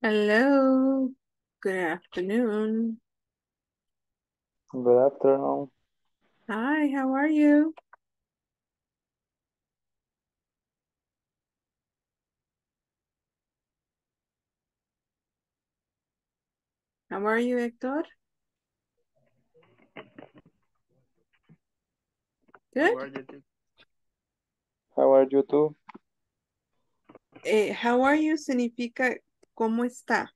Hello. Good afternoon. Good afternoon. Hi, how are you? How are you, Hector? Good. How are you too? How are you too? Eh, how are you significa cómo está.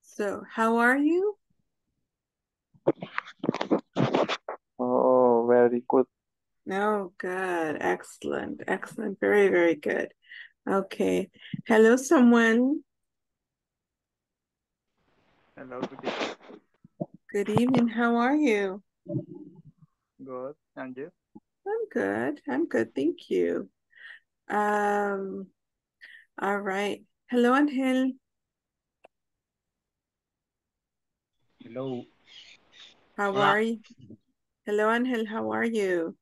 So, how are you? Oh, very good. Oh, good. Excellent. Excellent. Very, very good. Okay. Hello, someone. Hello, good evening. Good evening. How are you? Good. And you? I'm good. I'm good. Thank you. Um, all right. Hello, Angel. Hello. How Hola. are you? Hello, Angel. How are you?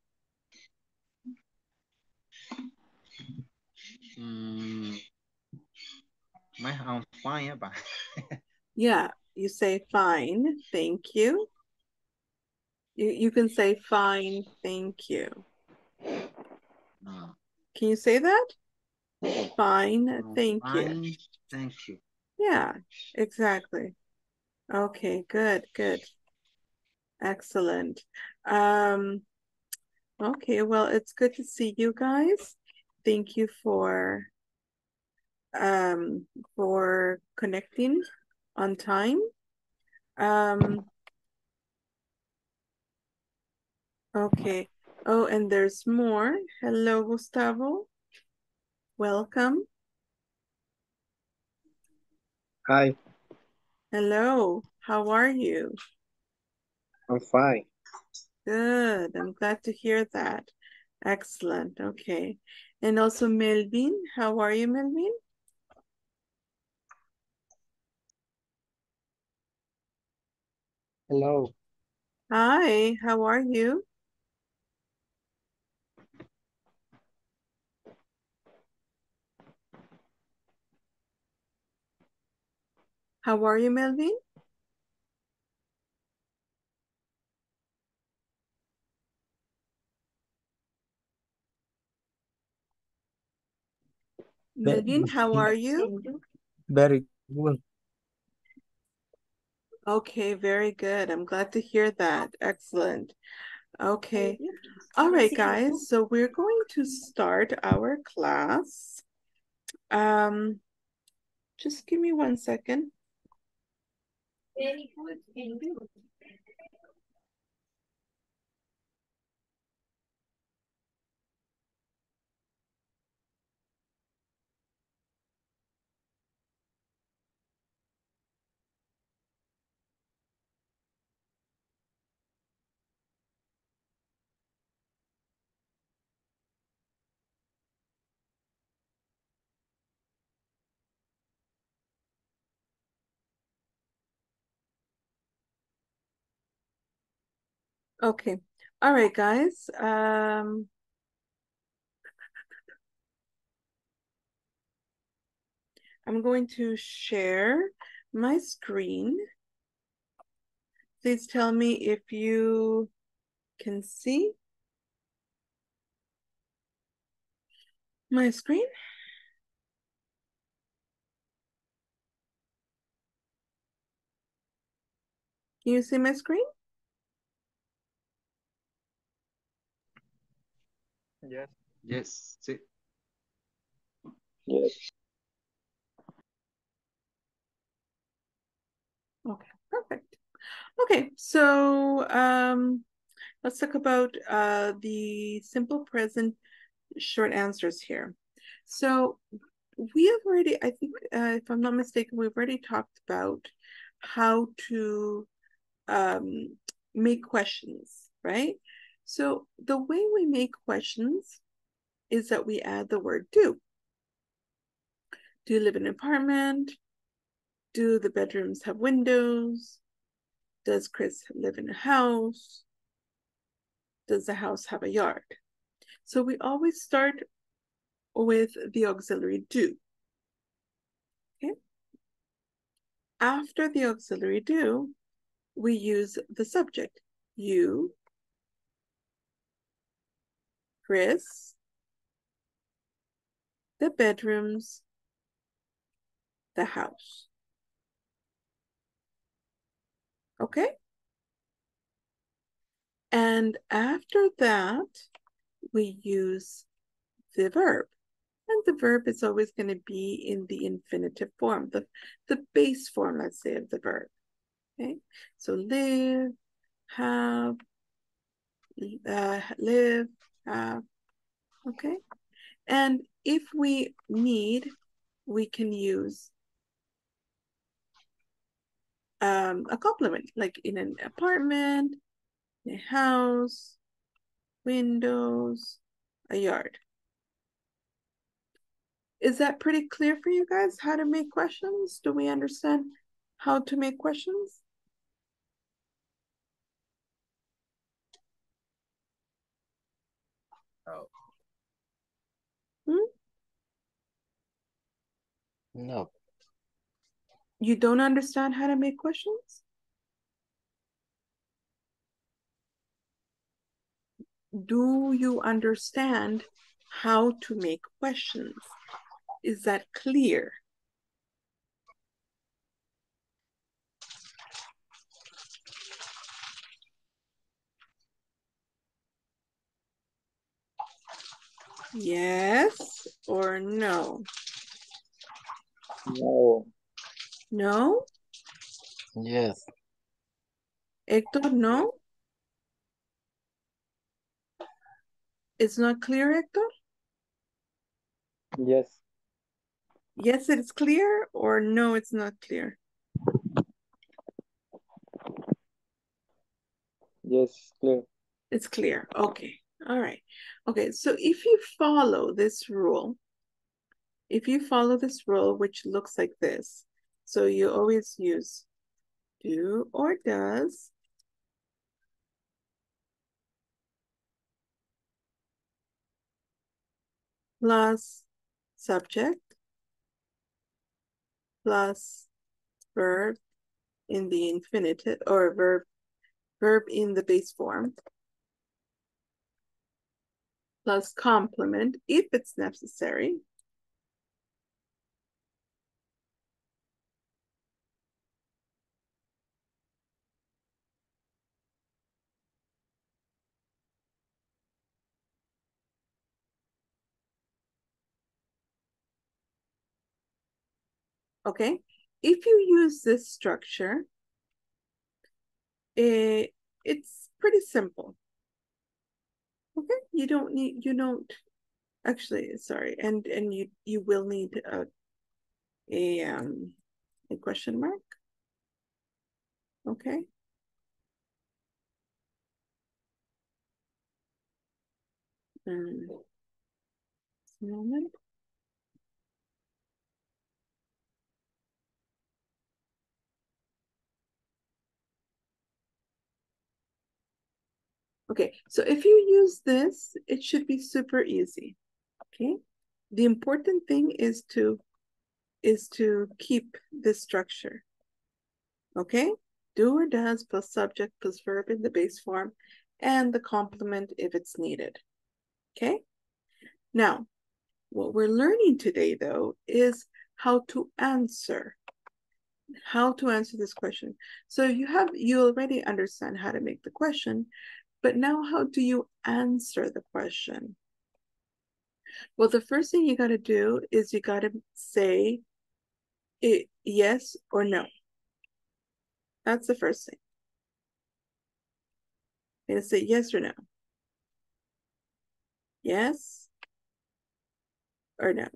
Mm, my, I'm fine, but Yeah, you say fine, thank you. You you can say fine, thank you. uh, Can you say that? Fine, I'm thank you. Thank you. Yeah, exactly. Okay, good, good. Excellent. Um, okay, well, it's good to see you guys. Thank you for um for connecting on time. Um okay. Oh, and there's more. Hello, Gustavo. Welcome. Hi, Hello, how are you? I'm fine. Good, I'm glad to hear that. Excellent, okay. And also Melvin, how are you, Melvin? Hello, Hi, how are you? How are you, Melvin? Melvin, how are you? very good. Okay, very good. I'm glad to hear that. Excellent. Okay. All right, guys. So we're going to start our class. Um, just give me one second. Very good. And you? Okay. All right, guys. Um, I'm going to share my screen. Please tell me if you can see my screen. Can you see my screen? Yes. Yes. Sí. Yes. Okay, perfect. Okay, so um, let's talk about uh, the simple present short answers here. So we have already, I think, uh, if I'm not mistaken, we've already talked about how to um, make questions, right? So the way we make questions is that we add the word do. Do you live in an apartment? Do the bedrooms have windows? Does Chris live in a house? Does the house have a yard? So we always start with the auxiliary do. Okay. after the auxiliary do, we use the subject. You, Chris, the bedrooms, the house. Okay? And after that, we use the verb. And the verb is always going to be in the infinitive form, the, the base form, let's say, of the verb. Okay, so live, have, uh, live, have, okay? And if we need, we can use um, a complement, like in an apartment, a house, windows, a yard. Is that pretty clear for you guys how to make questions? Do we understand how to make questions? No. You don't understand how to make questions? Do you understand how to make questions? Is that clear? Yes or no? No. No? Yes. Hector, no? It's not clear, Hector? Yes. Yes, it's clear, or no, it's not clear? Yes, clear. It's clear. Okay. All right. Okay. So if you follow this rule, if you follow this rule, which looks like this, so you always use do or does. Plus subject plus verb in the infinitive or verb verb in the base form plus complement if it's necessary. Okay, if you use this structure, it, it's pretty simple. Okay, you don't need, you don't, actually, sorry, and and you you will need a a um a question mark. Okay. Um, moment. Okay, so if you use this, it should be super easy. Okay, the important thing is to is to keep this structure. Okay, do or does plus subject plus verb in the base form, and the complement if it's needed. Okay, now what we're learning today though is how to answer how to answer this question. So you have you already understand how to make the question, but now, how do you answer the question? Well, the first thing you got to do is you got to say it, yes or no. That's the first thing. You're going to say yes or no. Yes or no.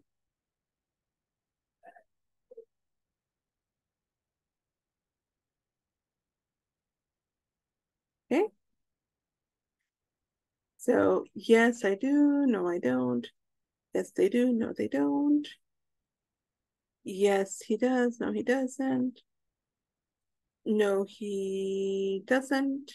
Okay. So yes, I do. No, I don't. Yes, they do. No, they don't. Yes, he does. No, he doesn't. No, he doesn't.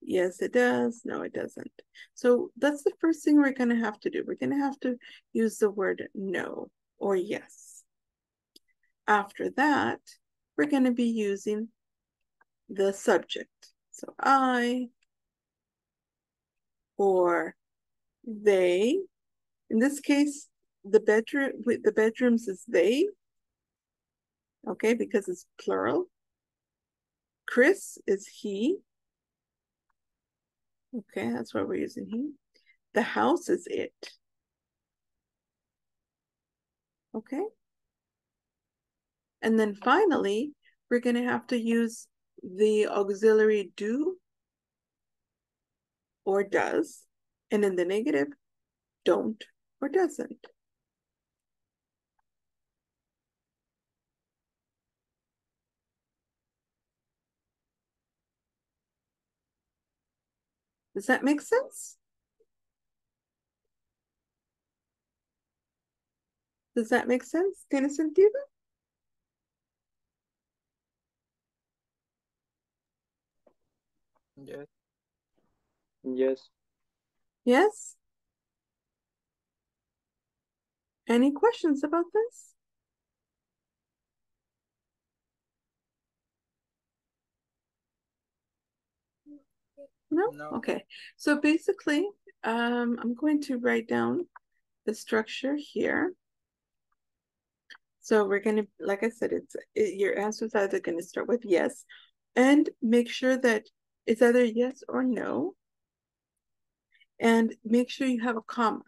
Yes, it does. No, it doesn't. So that's the first thing we're going to have to do. We're going to have to use the word no or yes. after that, we're going to be using the subject. So I or they. In this case, the bedroom with the bedrooms is they. Okay, because it's plural. Chris is he. Okay, that's why we're using he. The house is it. Okay. And then finally, we're going to have to use the auxiliary do or does. And in the negative, don't or doesn't. Does that make sense? Does that make sense? ¿Tiene sentido? Yes. Yes. Yes? Any questions about this? No? No. Okay. So basically, um, I'm going to write down the structure here. So we're going to, like I said, it's it, your answers either going to start with yes, and make sure that it's either yes or no. And make sure you have a comma.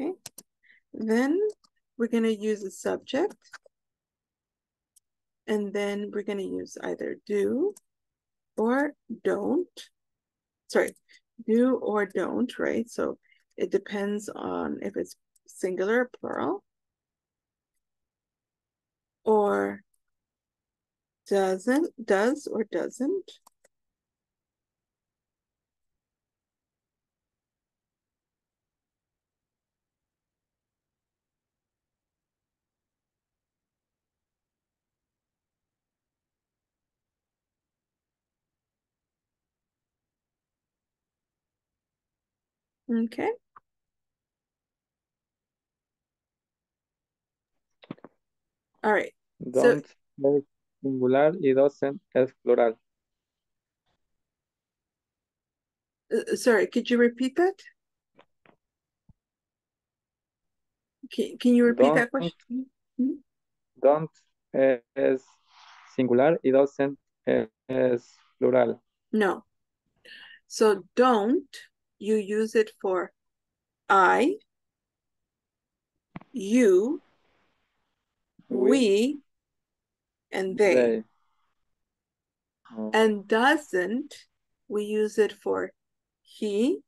Okay. Then we're going to use a subject. And then we're going to use either do or don't. Sorry, do or don't, right? So it depends on if it's singular or plural. Or doesn't, does or doesn't. Okay. All right. Don't es singular y doesn't es plural. Uh, sorry, could you repeat that? Can, can you repeat that Don't. question? Mhm. Don't es singular y doesn't es plural. No. So don't, you use it for I, you, We, we, and they. they. Oh, And doesn't, we use it for he,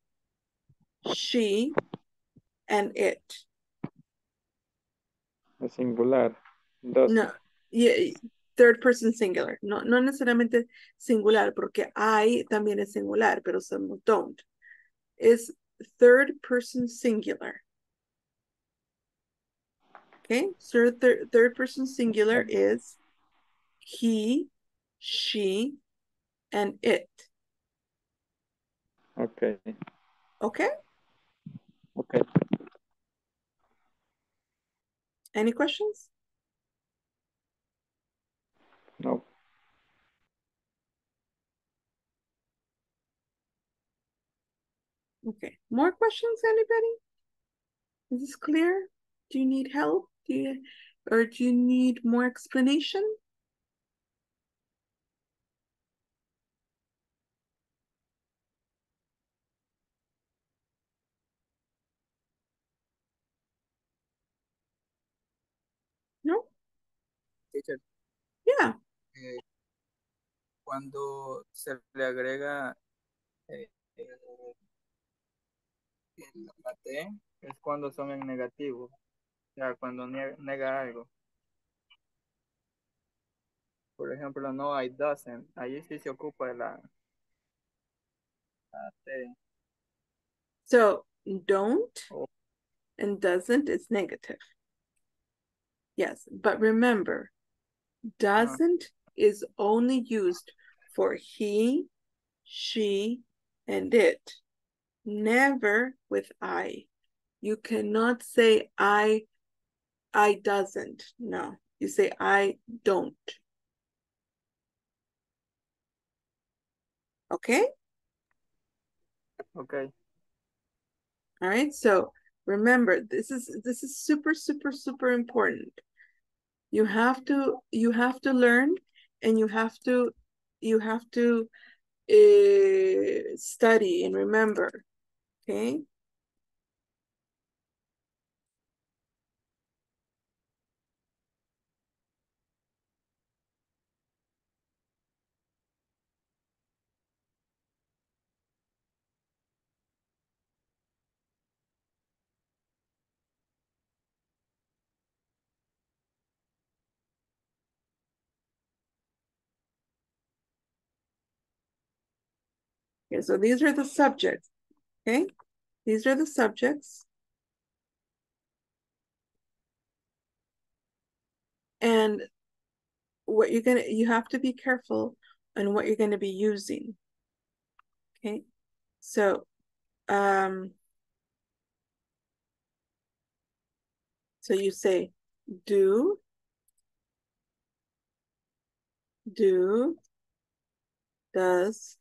she, and it. es singular. Doesn't. No, yeah, third person singular. No, no necesariamente singular, porque I también es singular, pero some don't. Es third person singular. Okay, so third third person singular is he, she, and it. Okay. Okay, Okay. any questions? No. Okay, more questions, anybody? Is this clear? Do you need help? Do you, or do you need more explanation? No? Teacher, Yeah. eh, cuando se le agrega eh, eh, el- la T, Es cuando son en negativo. O sea, cuando nega algo. Por ejemplo, no, I doesn't. Ahí sí se ocupa de la, la T. So don't Oh. and doesn't is negative. Yes, but remember, doesn't is only used for he, she, and it. Never with I. You cannot say I, I doesn't. No, You say, I don't. Okay? Okay. All right. So remember, this is this is super, super, super important. You have to you have to learn and you have to you have to uh, study and remember. Okay. Okay, so these are the subjects. Okay, these are the subjects. And what you're gonna, you have to be careful on what you're gonna be using. Okay, so, um, so you say do, do, does,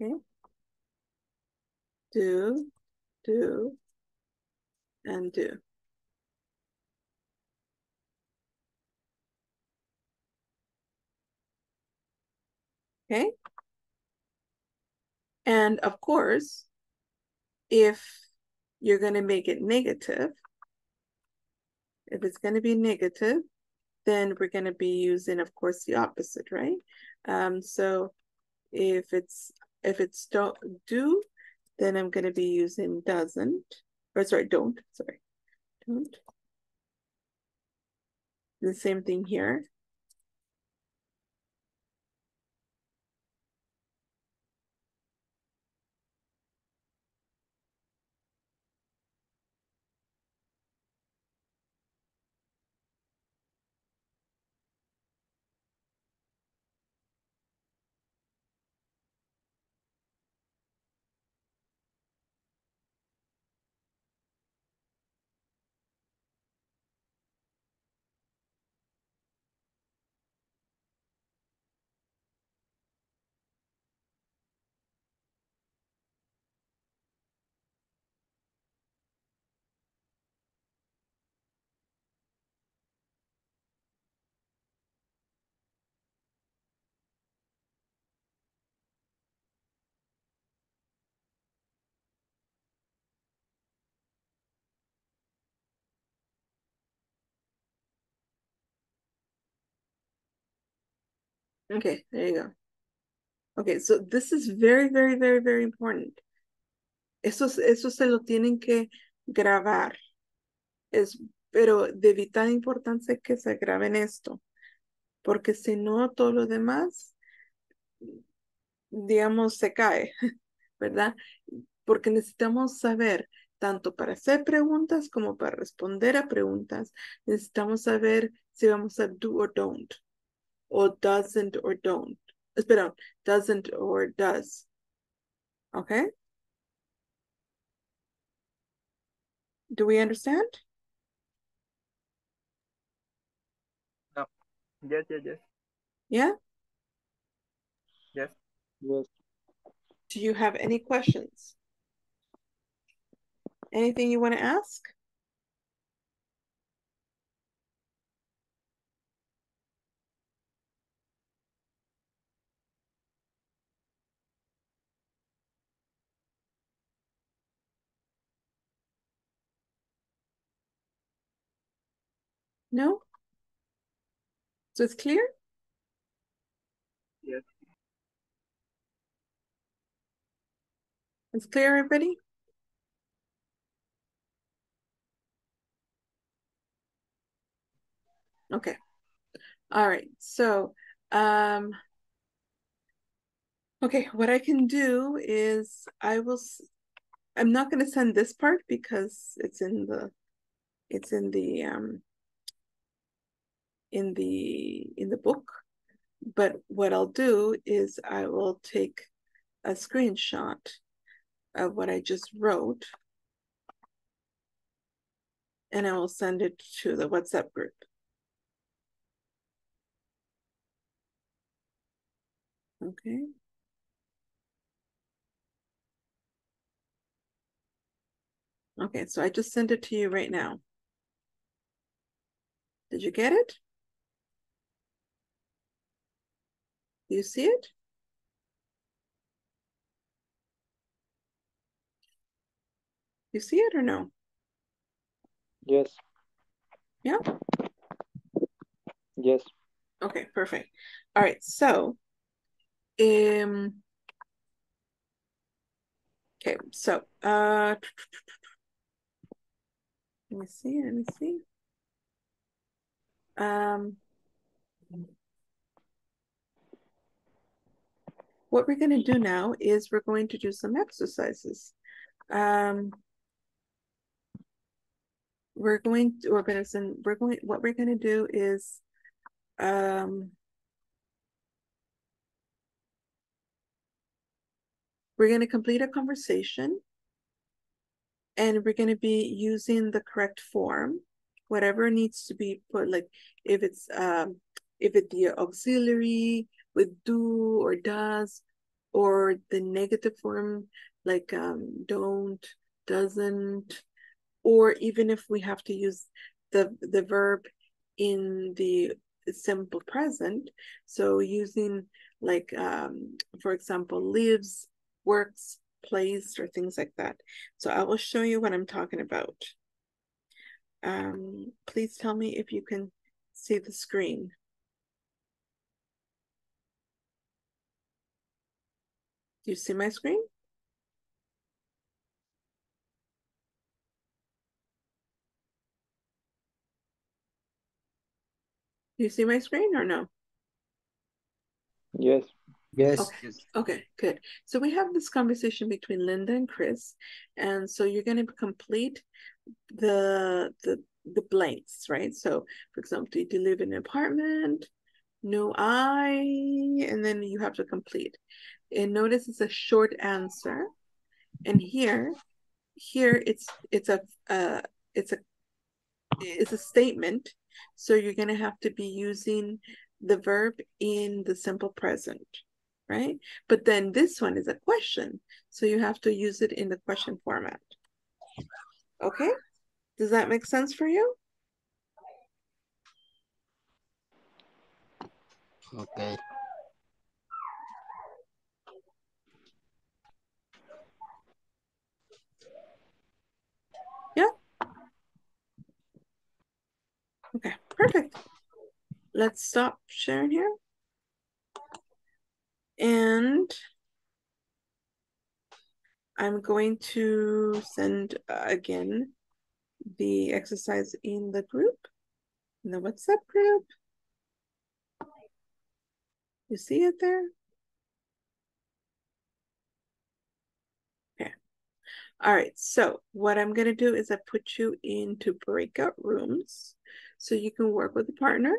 okay, do, do, and do. Okay. And of course, if you're going to make it negative, if it's going to be negative, then we're going to be using, of course, the opposite, right? Um, so if it's if it's don't do, then I'm going to be using doesn't, or sorry, don't, sorry, don't. The same thing here. Okay, there you go. Okay, so this is very, very, very, very important. Eso, eso se lo tienen que grabar. Es, pero de vital importancia que se graben esto. Porque si no, todo lo demás, digamos, se cae, ¿verdad? Porque necesitamos saber, tanto para hacer preguntas como para responder a preguntas, necesitamos saber si vamos a do or don't, o doesn't or don't. Espera, doesn't or does. Okay? Do we understand? No. Yes, yes, yes. Yeah? Yes. Yes. Do you have any questions? Anything you want to ask? No? So it's clear? Yes. It's clear, everybody? Okay. All right. So, um, okay, what I can do is I will, I'm not going to send this part because it's in the, it's in the, um, in the, in the book. But what I'll do is I will take a screenshot of what I just wrote. And I will send it to the WhatsApp group. Okay. Okay, so I just sent it to you right now. Did you get it? Do you see it? You see it or no? Yes. Yeah? Yes. Okay, perfect. All right, so um okay, so uh let me see, let me see. Um what we're going to do now is we're going to do some exercises. Um we're going to to we're going what we're going to do is um we're going to complete a conversation and we're going to be using the correct form whatever needs to be put like if it's um if it's the auxiliary with do or does or the negative form like um don't doesn't or even if we have to use the the verb in the simple present. So using like um for example lives works plays or things like that. So i will show you what i'm talking about. Um please tell me if you can see the screen do you see my screen Do you see my screen or no? Yes. Yes. Okay. yes. Okay, good. So we have this conversation between Linda and Chris, and so you're going to complete the the the blanks, right? So, for example, do you live in an apartment? No, I, and then you have to complete. And notice it's a short answer, and here, here it's it's a uh it's a it's a statement. So you're going to have to be using the verb in the simple present right? But then this one is a question. So you have to use it in the question format. Okay? Does that make sense for you? Okay. Yeah? Okay, perfect. Let's stop sharing here. And I'm going to send uh, again the exercise in the group, in the WhatsApp group. You see it there? Okay. All right, so what I'm gonna do is I put you into breakout rooms so you can work with a partner.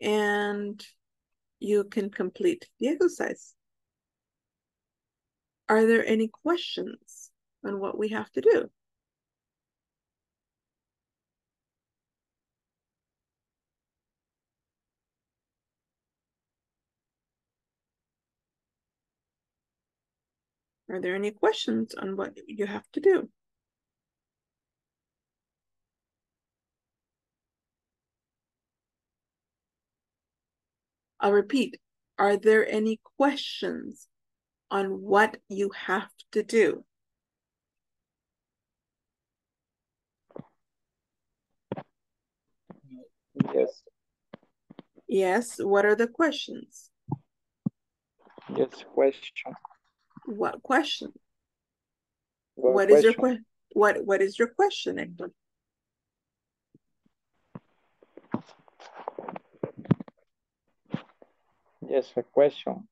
And you can complete the exercise. Are there any questions on what we have to do? Are there any questions on what you have to do? I'll repeat. Are there any questions on what you have to do? Yes. Yes. What are the questions? Yes. Question. What question? What, what is your question? What What is your question, Hector? Yes, a question.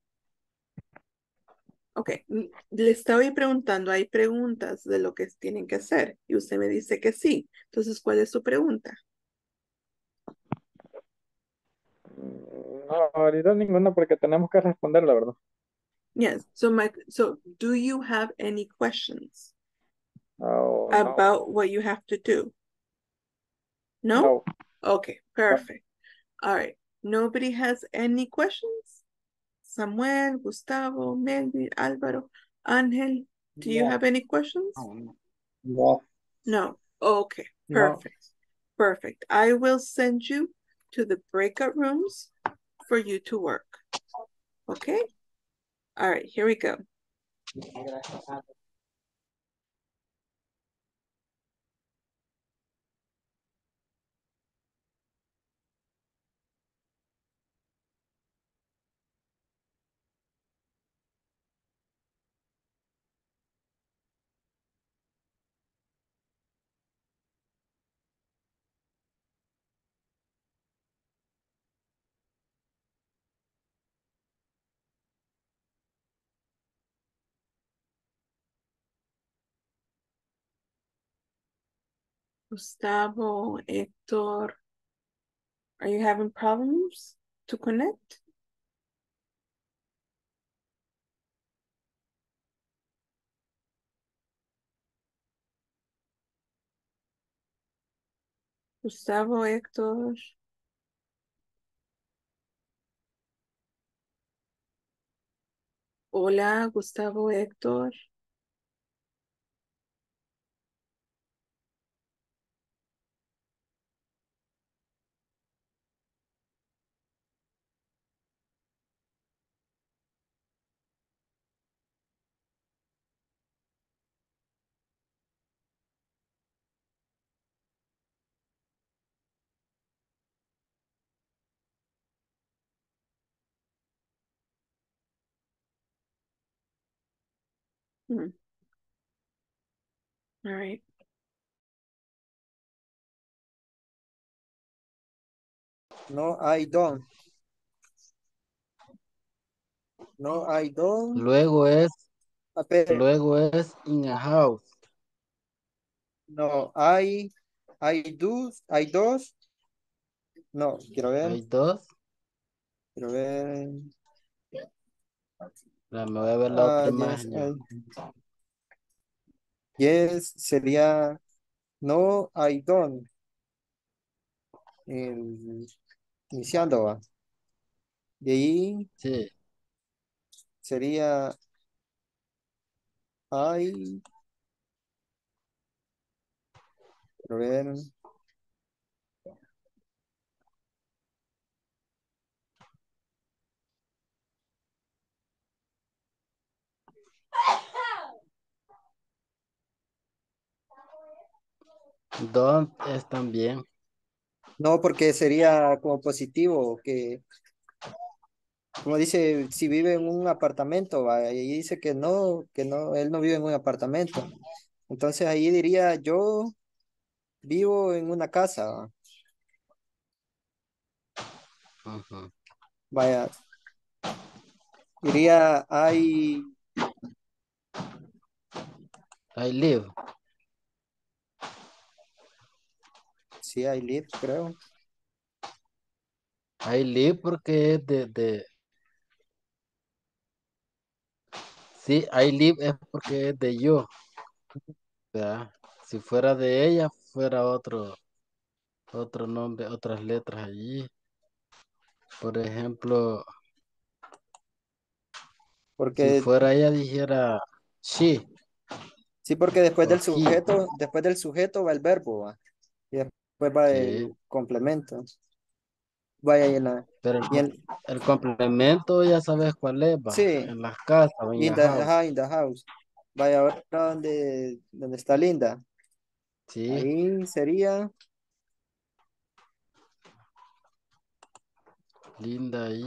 Ok, le estoy preguntando, hay preguntas de lo que tienen que hacer y usted me dice que sí. Entonces, ¿cuál es su pregunta? No, ahorita ninguna porque tenemos que responder, la verdad. Yes. So my so do you have any questions Oh, no. about what you have to do? No? No. Okay, perfect. All right. Nobody has any questions? Samuel, Gustavo, Melvin, Alvaro, Angel, do you No. have any questions? No, No. No. Okay, No. perfect. Perfect. I will send you to the breakout rooms for you to work. Okay? All right, here we go. Gustavo, Hector, are you having problems to connect? Gustavo, Hector. Hola, Gustavo, Héctor. Hmm. All right. No, I don't. No, I don't. Luego es, Ah, luego es in a house. No, I, I do, I dos. No, quiero ver, Hay dos. quiero ver. La me voy a ver la otra Ah, yes, imagen. I- yes, sería no, I don't. El- iniciando, va. De ahí Sí, sería I. Quiero ver. Don't es también. No, porque sería como positivo, que como dice, si vive en un apartamento, ahí dice que no, que no, él no vive en un apartamento. Entonces ahí diría, yo vivo en una casa. Vaya, diría, I, I live. Sí, I live, creo. I live porque es de, de... Sí, I live es porque es de yo. ¿verdad? Si fuera de ella, fuera otro, otro nombre, otras letras allí. Por ejemplo, si Porque, fuera ella dijera she. sí, porque después del sujeto, después del sujeto va el verbo, va, después va Sí. el complemento. Vaya, la, Pero el, y en- el complemento ya sabes cuál es, va. Sí. En las casas, in the, house. ajá, in the house. Vaya, ahora donde, donde está Linda. Sí, Ahí sería, linda ahí.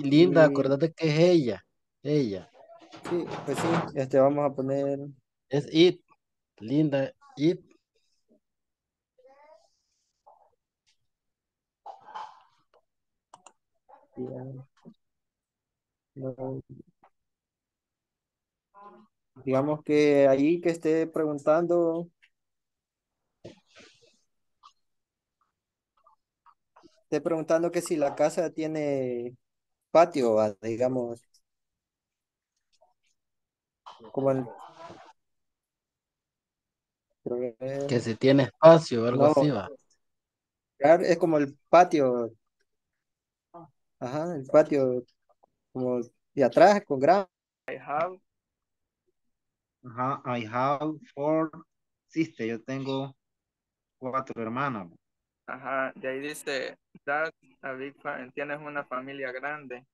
Y Linda, Y- acordate que es ella. Ella. sí, pues sí, este vamos a poner, Es it. Linda, it. No, digamos que ahí que esté preguntando, esté preguntando que si la casa tiene patio, va, digamos, como el... Que si tiene espacio o algo No. así va. Es como el patio. Ajá, el patio como de atrás con gran. I have, Ajá, I have four sisters. Yo tengo cuatro hermanas. ajá, de ahí dice, that a big tienes una familia grande.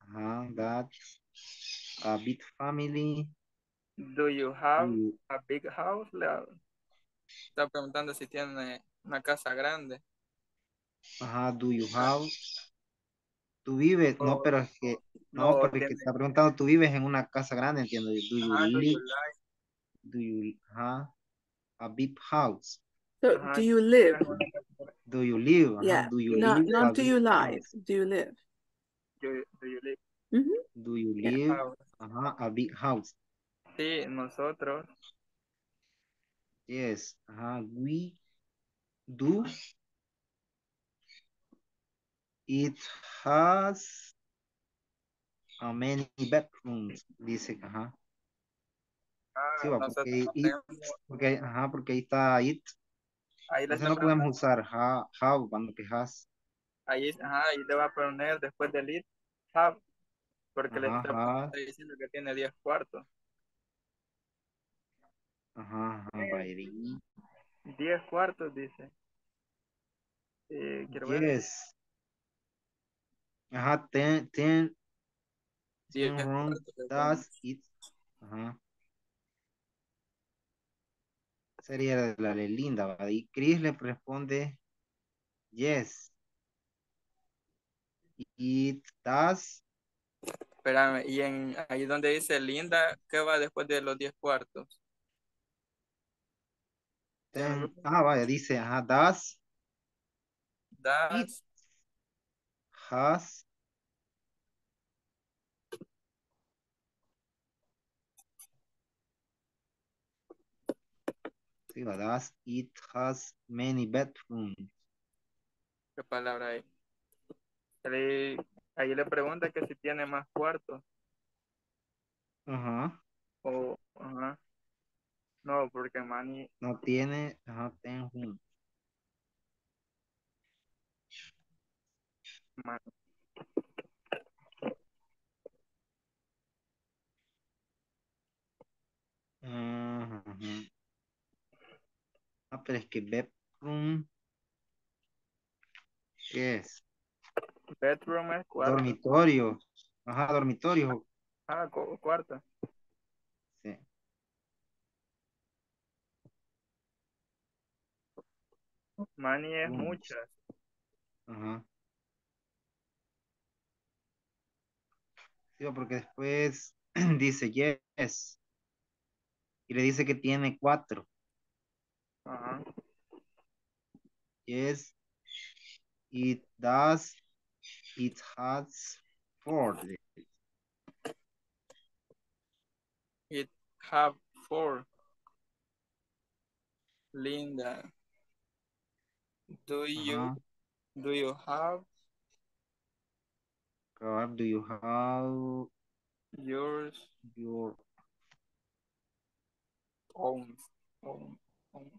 Ajá, that's a big family. Do you have You- a big house? Le está preguntando si tiene una casa grande. Ajá, do you have? Tú vives, no, Oh, pero es que, no, No, porque tiene- está preguntando, tú vives en una casa grande, entiendo. Do you ajá, do you live, do you, ajá, a big house? So ajá, do you live? Do you live? Yeah. do you Not live a not do you live. house? Do you live? Do, do you live. Do you live, ajá, a big house? Sí, nosotros, Yes, ajá, we do. It has a many bedrooms, dice, ajá. ah, Sí, va, porque it, porque, ajá, porque ahí está it. ahí está no podemos usar ha, have cuando que has. ahí, ajá, ahí le va a poner después del it, have, porque le está, está diciendo que tiene 10 cuartos. Ajá, ajá, vaya, ahí. 10 cuartos, dice. Eh, quiero ver. Ajá, ten, ten, 10 ten le does it. Ajá. Sería la de Linda, ¿va? Y Chris le responde, yes. It does. Espérame, y en ahí donde dice Linda, ¿qué va después de los 10 cuartos? ten- ah, vaya, dice, ajá, does Das, has Sí, va, does it has many bedrooms. ¿qué palabra hay? Ahí, ahí le pregunta que si tiene más cuartos. Ajá. O, ajá. No, porque Manny, No tiene, ajá, ten rooms. Ah, pero es que bedroom, ¿qué es? bedroom es cuarto. Dormitorio. Ajá, dormitorio. Ah, cu- cuarto. Sí. Manny es muchas. Ajá. Sí, porque después dice yes. Y le dice que tiene cuatro. Ajá. Yes. It does. It has four. It have four. Linda. Do you Ajá. do you have Cabal, Do you have yours your own? own, own?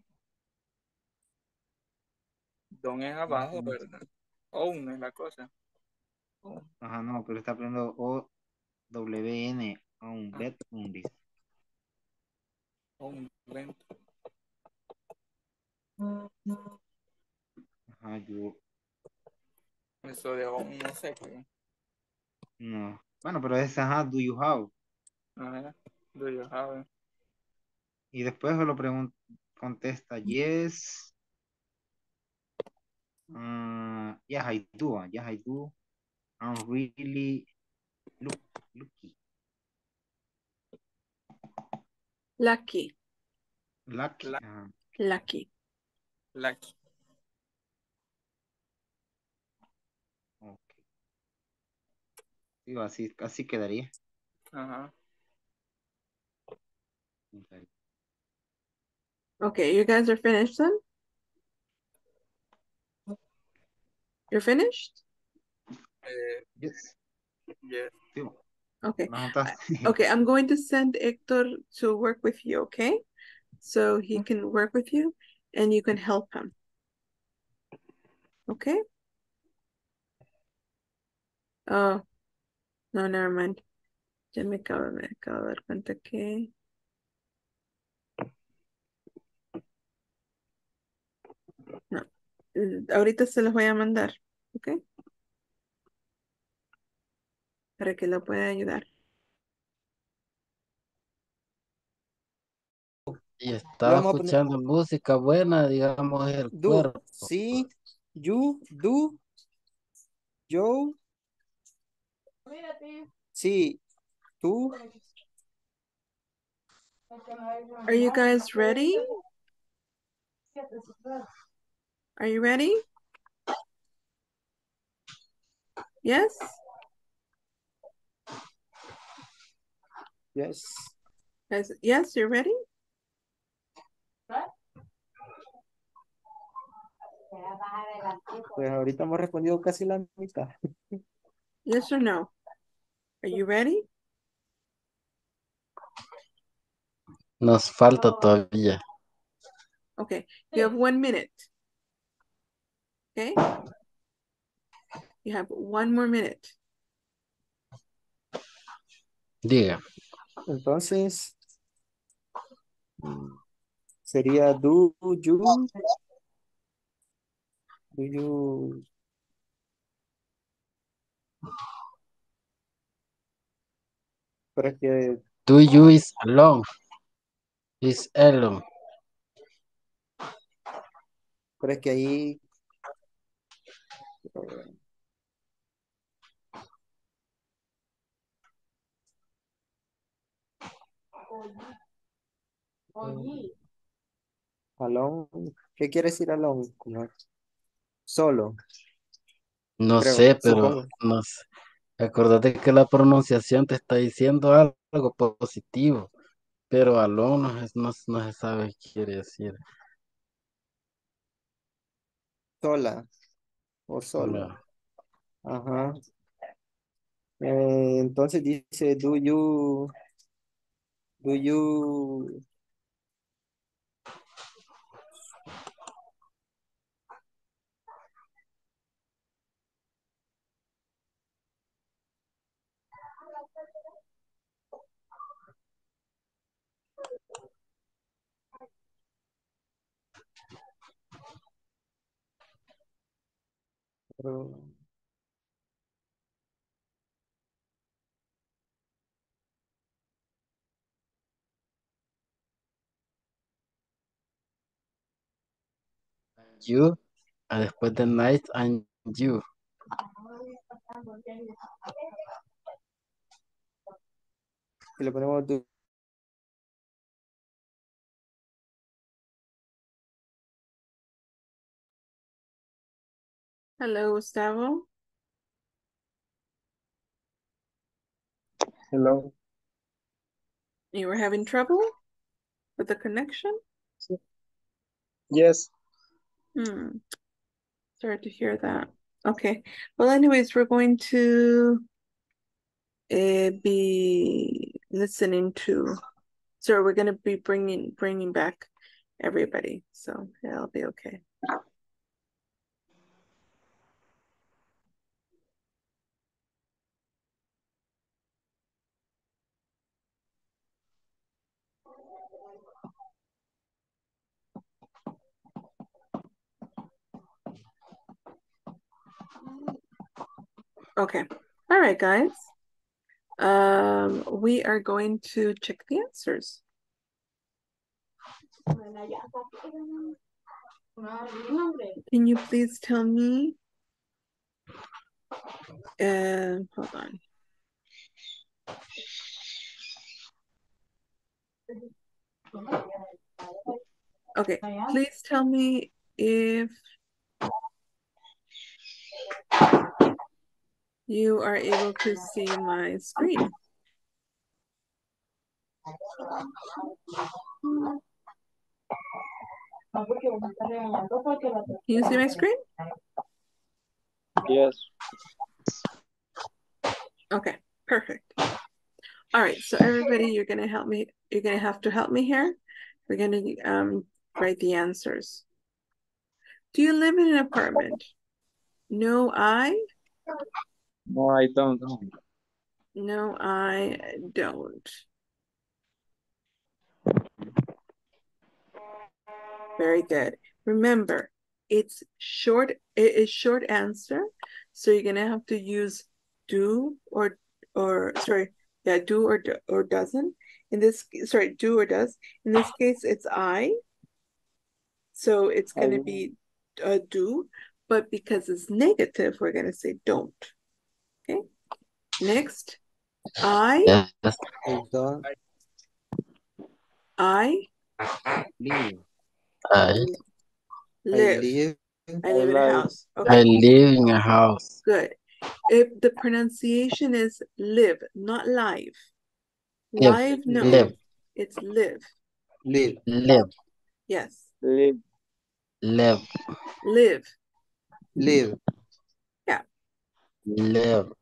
Don es abajo. ¿verdad? Own es la cosa. Own. Ajá, no, pero está poniendo O W N a un bedroom. dice. own rent. Ajá, yo Eso de own no sé qué. No. Bueno, pero es ajá, do you have? Ajá. Do you have Y después lo pregunta, contesta yes. Ah, yes, I do. ah, Yes, I do. I'm really look, lucky. Lucky. Lucky. Lucky. lucky? Sí, así, así quedaría. Ajá. Ok. Okay, you guys are finished then? You're finished? Eh, Yes. yes. Sí. Okay. Okay, I'm going to send Hector to work with you, okay? So he can work with you and you can help him. Okay? Oh, no, never mind. Ya me acabo, me acabo de dar cuenta que... No, ahorita se los voy a mandar, ¿ok? Para que lo pueda ayudar. Y estaba vamos a poner- escuchando música buena, digamos, el Do, cuerpo. sí, you, do, yo, sí, tú, Are you guys ready? Are you ready? Yes? yes. Guys, yes, you're ready? Pues ahorita hemos respondido casi la mitad. Yes or no? Are you ready? Nos falta todavía. Okay, you have one minute. Okay? You have one more minute. Diga. Entonces, sería do you, do you, pero que Do you is alone. Is alone. pero es que ahí alone, ¿qué quiere decir alone? Solo, No Creo, sé, pero supongo. no sé. Acordate que la pronunciación te está diciendo algo, positivo, pero alone no, es- no, no se sabe qué quiere decir. sola o solo. Ajá. Eh, entonces dice, do you, do you, You, ah, después de night and you. le ponemos Hello, Gustavo. Hello. You were having trouble with the connection? Yes. Hmm. Sorry to hear that. Okay. Well, anyways, we're going to uh, be listening to. So we're going to be bringing bringing back everybody. So it'll be okay. Okay. All right, guys. Um, we are going to check the answers. Can you please tell me? Um, hold on. Okay, please tell me if you are able to see my screen. Can you see my screen? Yes. Okay, perfect. All right, so everybody, you're gonna help me. You're gonna have to help me here. We're gonna um write the answers. Do you live in an apartment? No, I. No, I don't. No, I don't. Very good. Remember, it's short, it is short answer. So you're gonna have to use do or or sorry, yeah, do or or doesn't. In this sorry, do or does. In this case, it's I. So it's gonna be uh, do, but because it's negative, we're gonna say don't. Okay. Next, I Yes. I don't. I Live. I, I live. live. I live in a live. house. I live in a house. good. If the pronunciation is live, not live. Live, Live, no. live. It's live. Live. Live, Yes. Live. live, Live. Live. Yeah. live.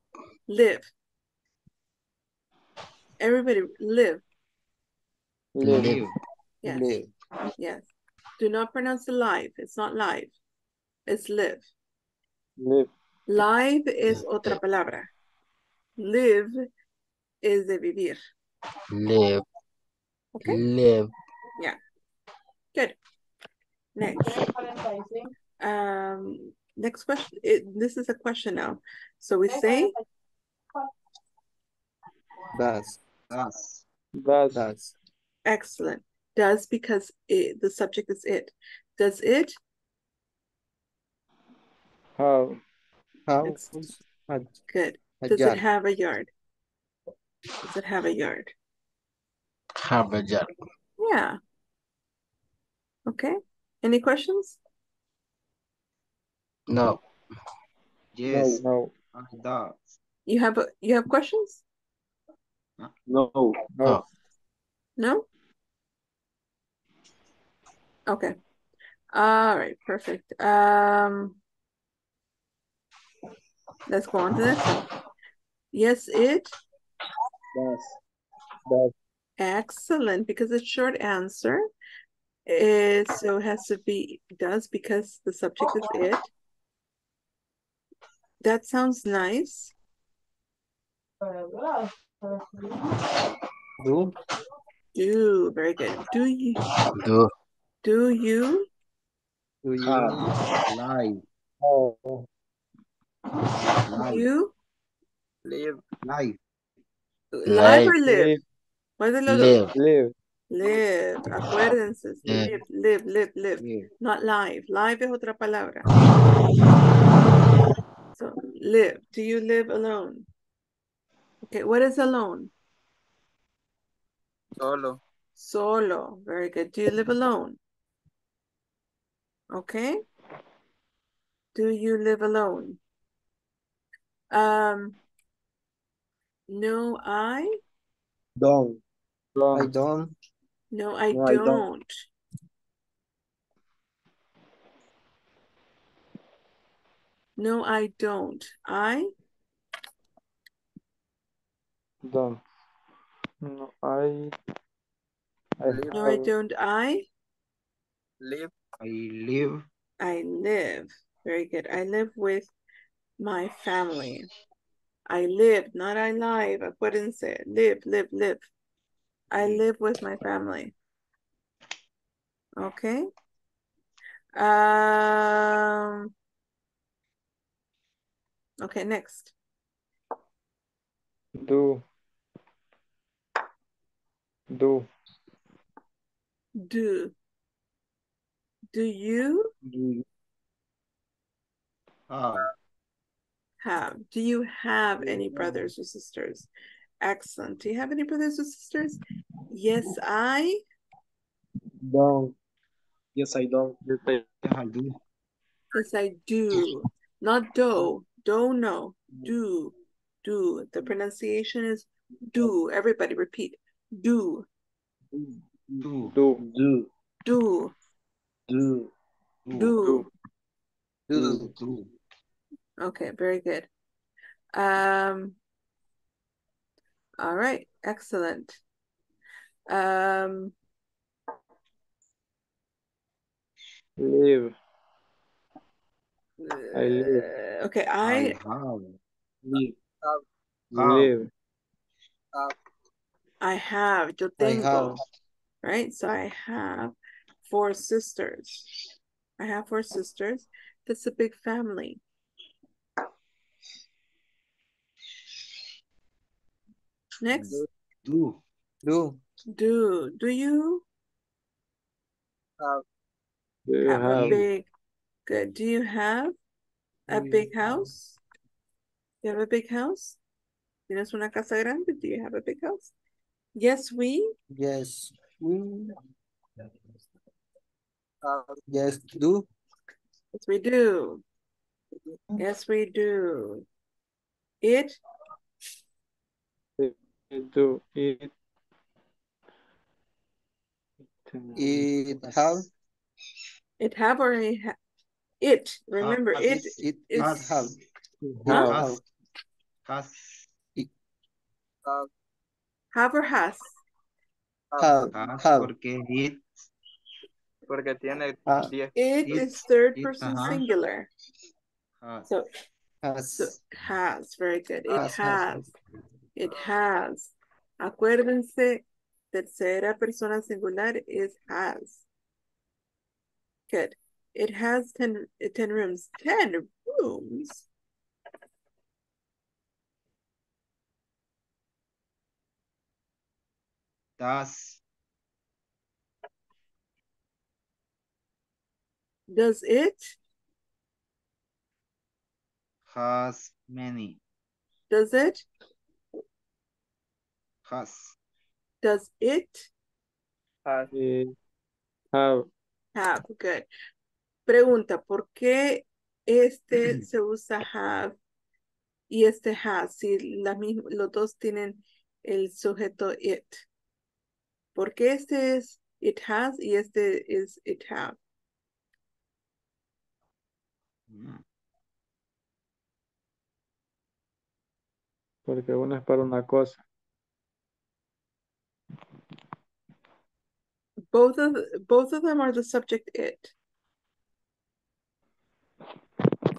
Live. Everybody live. Live. Live. Yes. Live. Yes. Do not pronounce the live. It's not live. It's live. Live. Live es otra palabra. Live is de vivir. Live, Okay. live. Yeah. Good. Next. Um, next question. It, this is a question now. So we say Does. Does. Does. Does. excellent. Does because it, the subject is it. Does it? How. How? It's good. Does yard. it have a yard? Does it have a yard? Have a job. Yeah. Okay. Any questions? No. Yes. No. it Does. You have a, you have questions? No. No. No. Oh. No? Okay. All right, perfect. Um, let's go on to this. Yes, it. Does. Does. Excellent, because it's short answer. It, so it has to be does because the subject is it. That sounds nice. Do. Do very good. Do you Do, do you Do you? Have. Live. Oh. Live. you Live. Live. live or Live. live? Live. ¿Cuál de los dos? live, Live. Live, acuérdense, Live. live, live, live, live, Live. not live. Live es otra palabra. So, live. Do you live alone? Okay, what is alone? Solo. Solo. Very good. Do you live alone? Okay. Do you live alone? Um, no, I. Don't. I Don't. don't. No, I No, don't. don't. No, I don't. I. Don't. No. I. I No, I don't. I. Live. I live. I live. Very good. I live with my family. I live, not I live. Acuérdense. Live, live, live. I live with my family. Okay. Um. Okay, next. Do. Do. Do. Do you Do you have? Do you have any brothers or sisters? Excellent. Do you have any brothers or sisters? Yes, I. Don't. Yes, I don't. Yes, I Yes, I do. Yes, I do. Not do. Do no. Do. Do. The pronunciation is do. Everybody repeat. Do. Do. do. Do. Do. Do. Do. Do. Do. Okay, very good. Um, all right. Excellent. Um, Live. I live. uh, okay, I I have. Live. Have. Live. I have, yo I have. right? So I have four sisters. I have four sisters. That's a big family. Next, Do. Do. do do you Do you have a big good? Do you have a Do you big have- house? You have a big house? ¿Tienes una casa grande? Do you have a big house? Yes, we. Yes. We. Yes, do. Yes, we do. Yes, we do. It Do it. It have. it have or it ha it. Remember has. it It, it is Has. have. Huh? Has. Have. Has. Have or has. Have. Has. Have. Porque it. Porque tiene Ah. 10. It It- is third it, person ajá. singular. Has. So Has. so has very good. It Has, has. has. It has. Acuérdense, tercera persona singular is has. Good. It has 10, 10 rooms. 10 rooms? Does. Does it? Has many. Does it? Has. Does it Has. It have. have? Good. Pregunta, ¿por qué este se usa have y este has? Si la los dos tienen el sujeto it. ¿Por qué este es it has y este es it have? Mm. Porque uno es para una cosa. Both of, both of them are the subject it.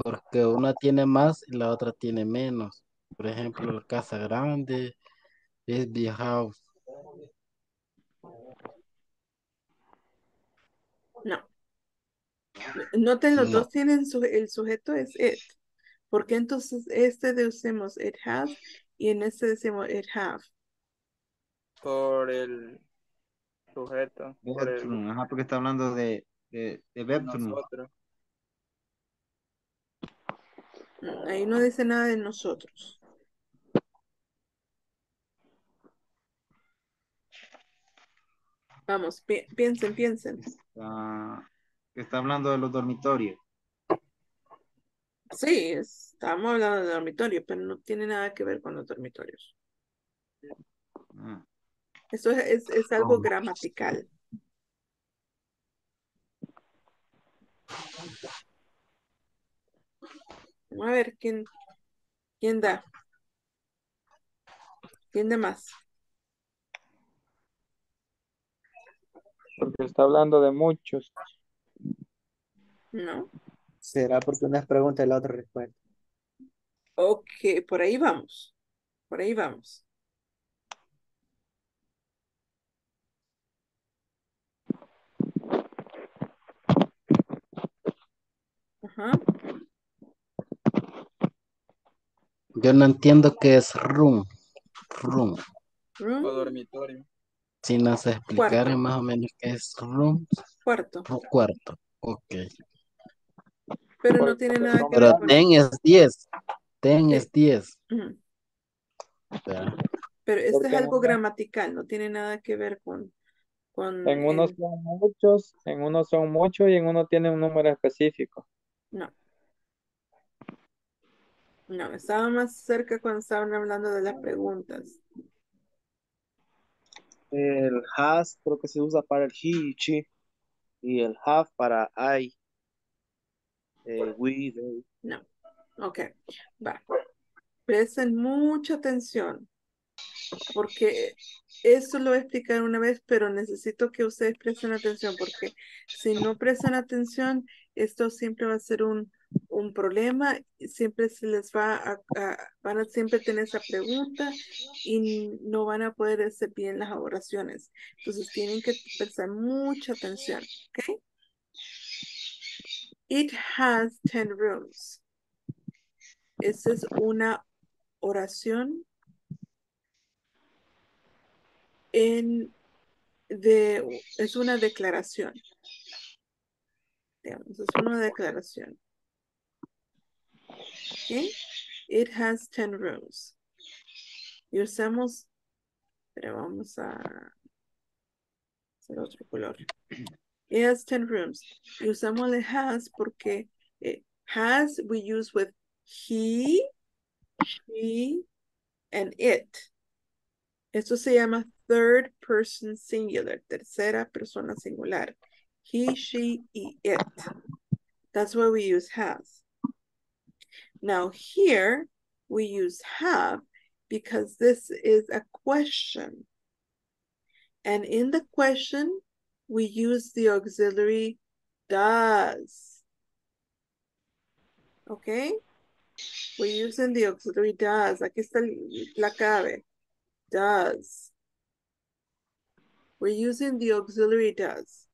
Porque una tiene más y la otra tiene menos. Por ejemplo, la casa grande es big house. No. Noten, los No. dos tienen su, el sujeto es it. ¿Por qué entonces este decimos it has y en este decimos it have? Por el sujeto. Por el. Ajá, porque está hablando de, de, de nosotros. Ahí no dice nada de nosotros. Vamos, pi- piensen, piensen. Que está hablando de los dormitorios. Sí, estamos hablando de dormitorio, pero no tiene nada que ver con los dormitorios. Ah, Eso es, es, es algo Oh. gramatical. A ver quién, quién da. ¿Quién da más? Porque está hablando de muchos. ¿No? Será porque una es pregunta y la otra respuesta. Ok, por ahí vamos. Por ahí vamos. Ajá. Yo no entiendo qué es room. Room. Room, O dormitorio. Si nos explicara Cuarto. más o menos qué es room cuarto. o cuarto. Ok. Pero no tiene nada que Pero ver con... ten es 10. Ten Sí. es 10. Ujú. ¿verdad? Pero este Porque es algo no- gramatical, no tiene nada que ver con... con En unos el- son muchos, en unos son muchos y en uno tiene un número específico. No. No, estaba más cerca cuando estaban hablando de las preguntas. El has creo que se usa para el he y she. Y el have para I. Eh, we, they. No. Ok, va. Presten mucha atención. porque eso lo voy a explicar una vez, pero necesito que ustedes presten atención, porque si no prestan atención, esto siempre va a ser un, un problema, siempre se les va a, van a siempre tener esa pregunta y no van a poder hacer bien las oraciones. Entonces tienen que prestar mucha atención, ¿ok? It has 10 rooms. Esa es una oración en de es una declaración. Digamos, es una declaración. ¿Ok? It has 10 rooms. Usamos, pero vamos a otro color. It has 10 rooms. Usamos el has porque eh, has we use with he, she, and it. Esto se llama third person singular, tercera persona singular. He, she, y it. That's why we use has. Now here we use have because this is a question. And in the question, we use the auxiliary does. Okay? We're using the auxiliary does. Aquí está la clave. Does. We're using the auxiliary does.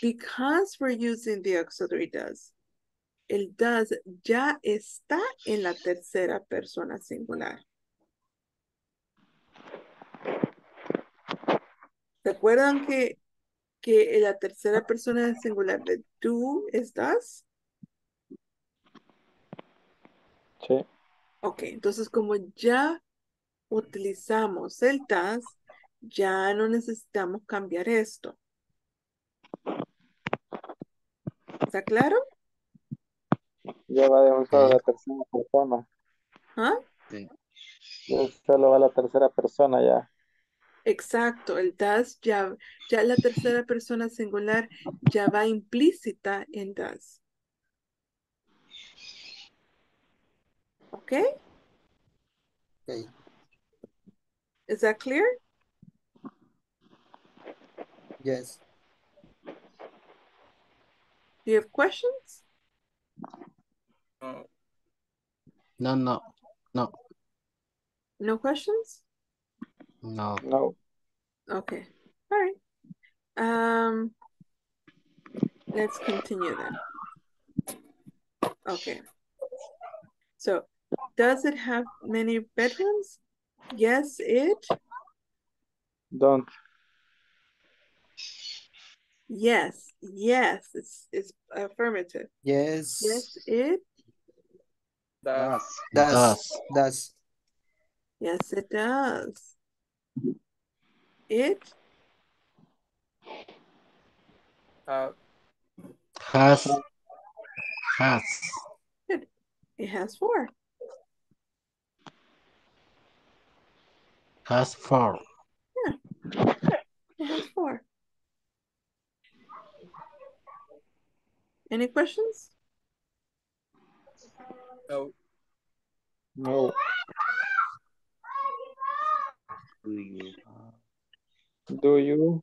Because we're using the auxiliary does, el does ya está en la tercera persona singular. ¿Se acuerdan que, que la tercera persona singular de do es does? Sí. Ok, entonces como ya utilizamos el does, ya no necesitamos cambiar esto. ¿Está claro? Ya va de un solo Sí. la tercera persona. ¿Ah? Ya solo va la tercera persona ya. Exacto, el does ya, ya la tercera persona singular ya va implícita en does. ¿Ok? Okay. Is that clear? Yes. Do you have questions? No, No, no, no, No questions? no. No. Okay, all right. Um, let's continue then. Okay. So, does it have many bedrooms? Yes, it. Don't. Yes, yes, it's it's affirmative. Yes. Yes, it. Does, Does. Does. Does. Does. Yes, it does. It. have, Has. Has. It has four. Has four. Yeah. It has four. Any questions? No, No. Do you Do you?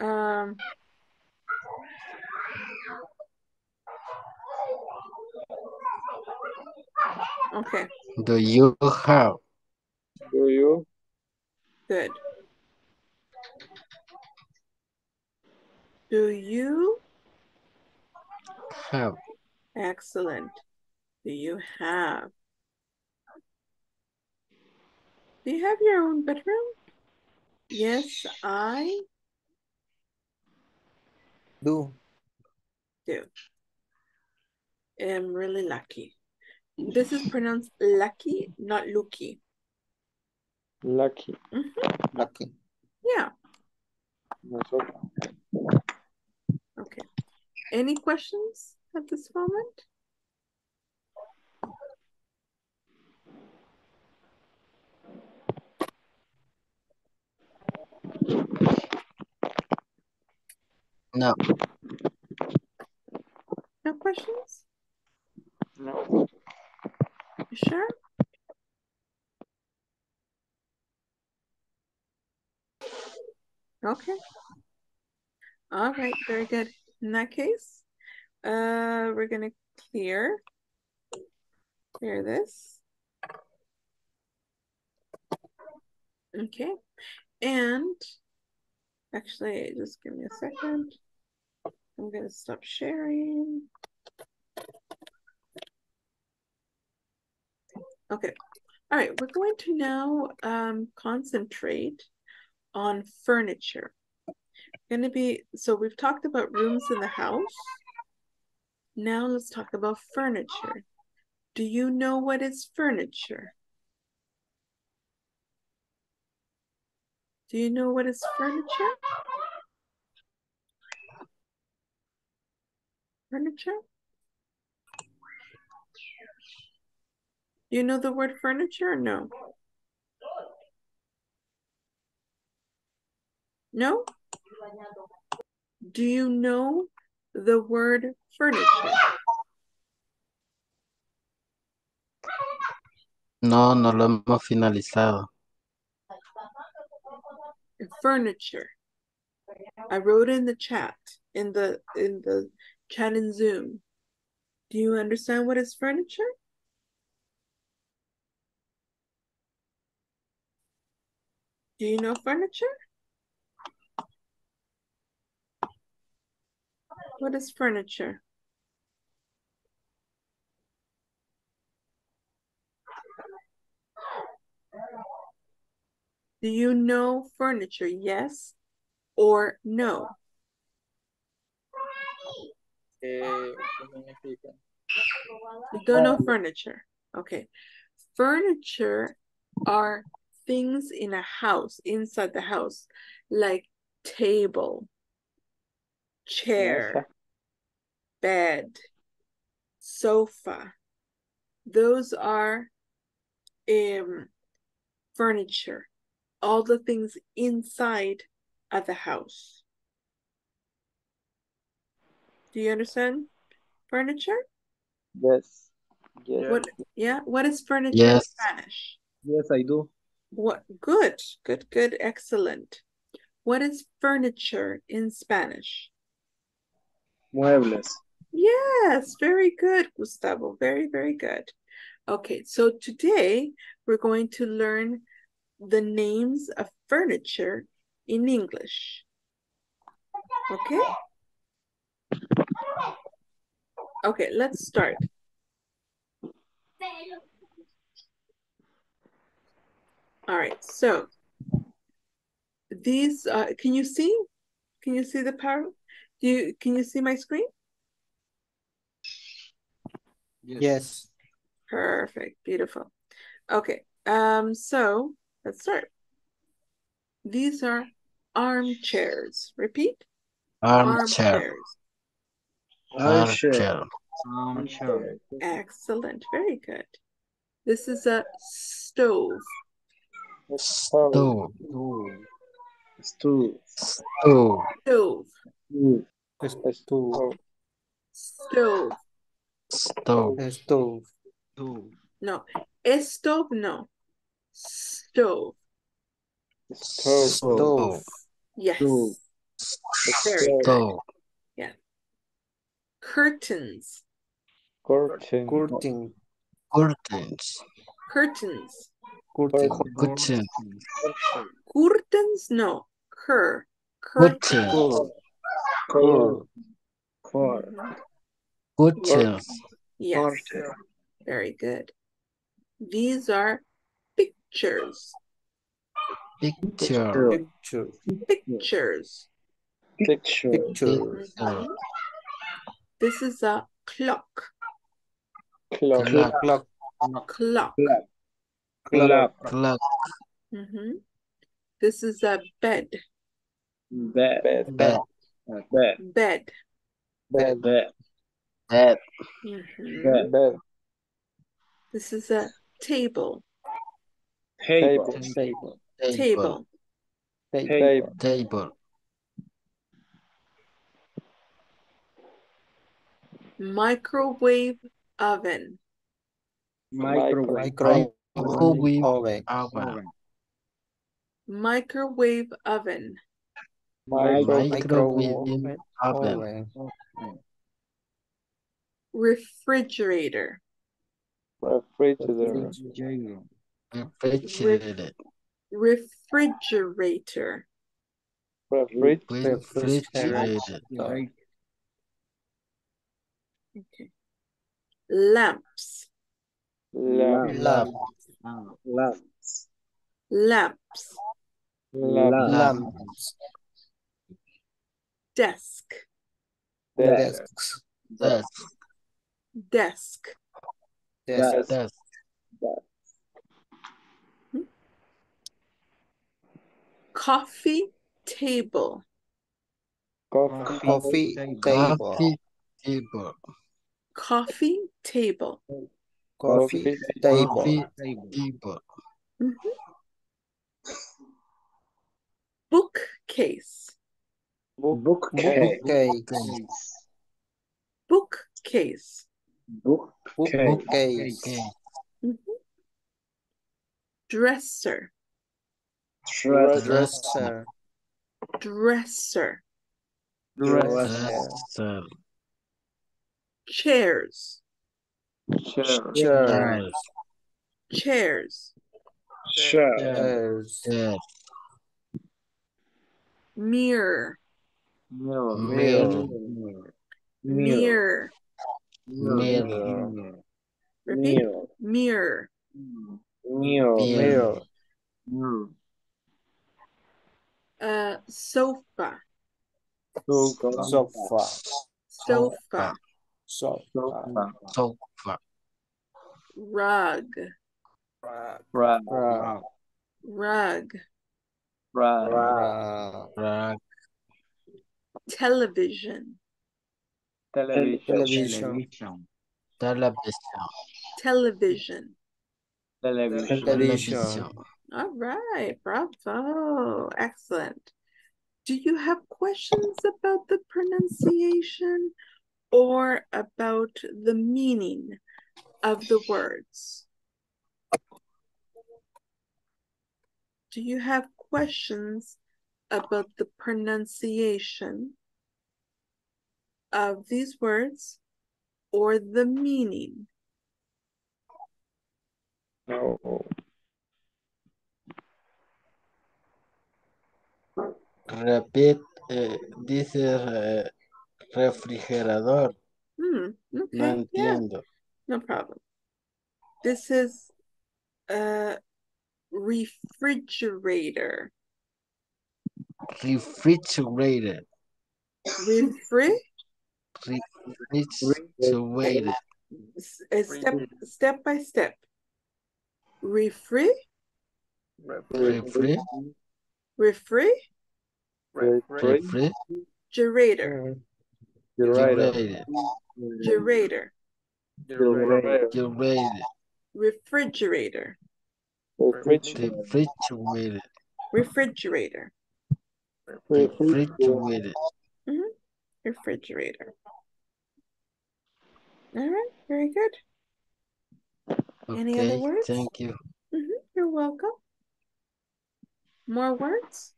Um. Okay, Do you have? Do you? good. Do you? Have. Excellent. Do you have? Do you have your own bedroom? Yes, I Do. do. I'm really lucky. This is pronounced lucky, not lucky. Lucky. Mm-hmm. Lucky. Yeah, Nosotros. okay. Any questions at this moment? No. No questions? No. You sure? Okay. All right, very good. In that case, uh, we're gonna clear, clear this. Okay and actually, just give me a second. I'm gonna stop sharing. Okay, all right, we're going to now um, concentrate on furniture. Gonna be, so we've talked about rooms in the house. Now let's talk about furniture. Do you know what is furniture? Do you know what is furniture? Furniture? You know the word furniture no? No? Do you know the word furniture? No, no lo hemos finalizado. Furniture. I wrote in the chat, in the in the chat in Zoom. Do you understand what is furniture? Do you know furniture? What is furniture? Do you know furniture? Yes or no? Eh, You don't know furniture. Okay. Furniture are things in a house, inside the house, like table, chair, bed, sofa. Those are um, furniture, all the things inside of the house. Do you understand furniture? Yes. Yes. What yeah, what is furniture Yes. in Spanish? Yes, I do. What good, good, good, excellent. What is furniture in Spanish? Muebles. Yes, very good, Gustavo. Very, very good. Okay, so today we're going to learn the names of furniture in English. Okay? Okay, let's start. All right, so these uh can you see? Can you see the power? Do you can you see my screen? Yes. Perfect, beautiful. Okay, um, so let's start. These are armchairs. Repeat. Armchair. Oh, Armchair. Armchair. Armchair. Excellent, very good. This is a stove. Stove. Stool. Stove. Stove. Stove. Stove. Stove. Stove. No. Stove, no. Stove. Stove. Stove. Yes. Stove. Very good. Stove. Curtains. Curtain. Curtain. Curtains. Curtains. Curtain. Curtains. Curtains, no. Cur. Curtains. Curtains. Cur. Cur. Mhm. Curtains. Yes. Curtain. Very good. These are pictures. Picture. Picture. Pictures. Picture. Picture. This is a clock. Clock. Clock. Clock. Clock. Clock. Clock. Mhm. This is a bed. Bed. Bed. Bed. Bed. Bed. Bed. Bed. Bed. Bed. This is a table. Table. Table. Table. Table. Table. Microwave oven. Microwave. Microwave. Microwave Oven. oven. Microwave oven. Microwave oven. oven. refrigerator, Refrigerator. Refrigerated. refrigerator, Refrigerator. Refrigerated. okay. Lamps, Lamp. Lamp. Lamps. lamps, Lamp. Lamps. desk, Desk. Desks. Desk. desk, Desks. Desk. Coffee table, Coffee. Coffee table. Coffee table. coffee table, Coffee table. Coffee table. bookcase, Bookcase. Bookcase. bookcase, Bookcase. Okay. dresser, Dresser. Dresser, Dresser. Dresser. chairs, Chair. Chair. chairs, Chair. Chairs. Chair. mirror, Mirror. Mirror. mirror, Mirror. repeat, Mirror. mirror, Mirror. Mirror. Mirror. uh, sofa, Sofa. sofa, Sofa. Sofa. Sofa. rug, Rug. Rug. Rug. rug, Rug. Rug. Rug. television, Television. Television. Television. television. Television. All right, bravo, excellent. Do you have questions about the pronunciation or about the meaning of the words? Do you have questions about the pronunciation of these words or the meaning? No. Repeat. eh, dice eh, refrigerador. Hmm, No okay, yeah. entiendo. No problem. This is a refrigerator. Refrigerated. Refri, Refrigerated. s- uh, step, step by step. Refri, Refri. refri, Refri. gerator, Refrigerated. gerator, Refrigerated. refrigerator, Refrigerated. refrigerator, Refrigerated. refrigerator. All right, very good. Any other words? thank you. Mhm, You're welcome. More words?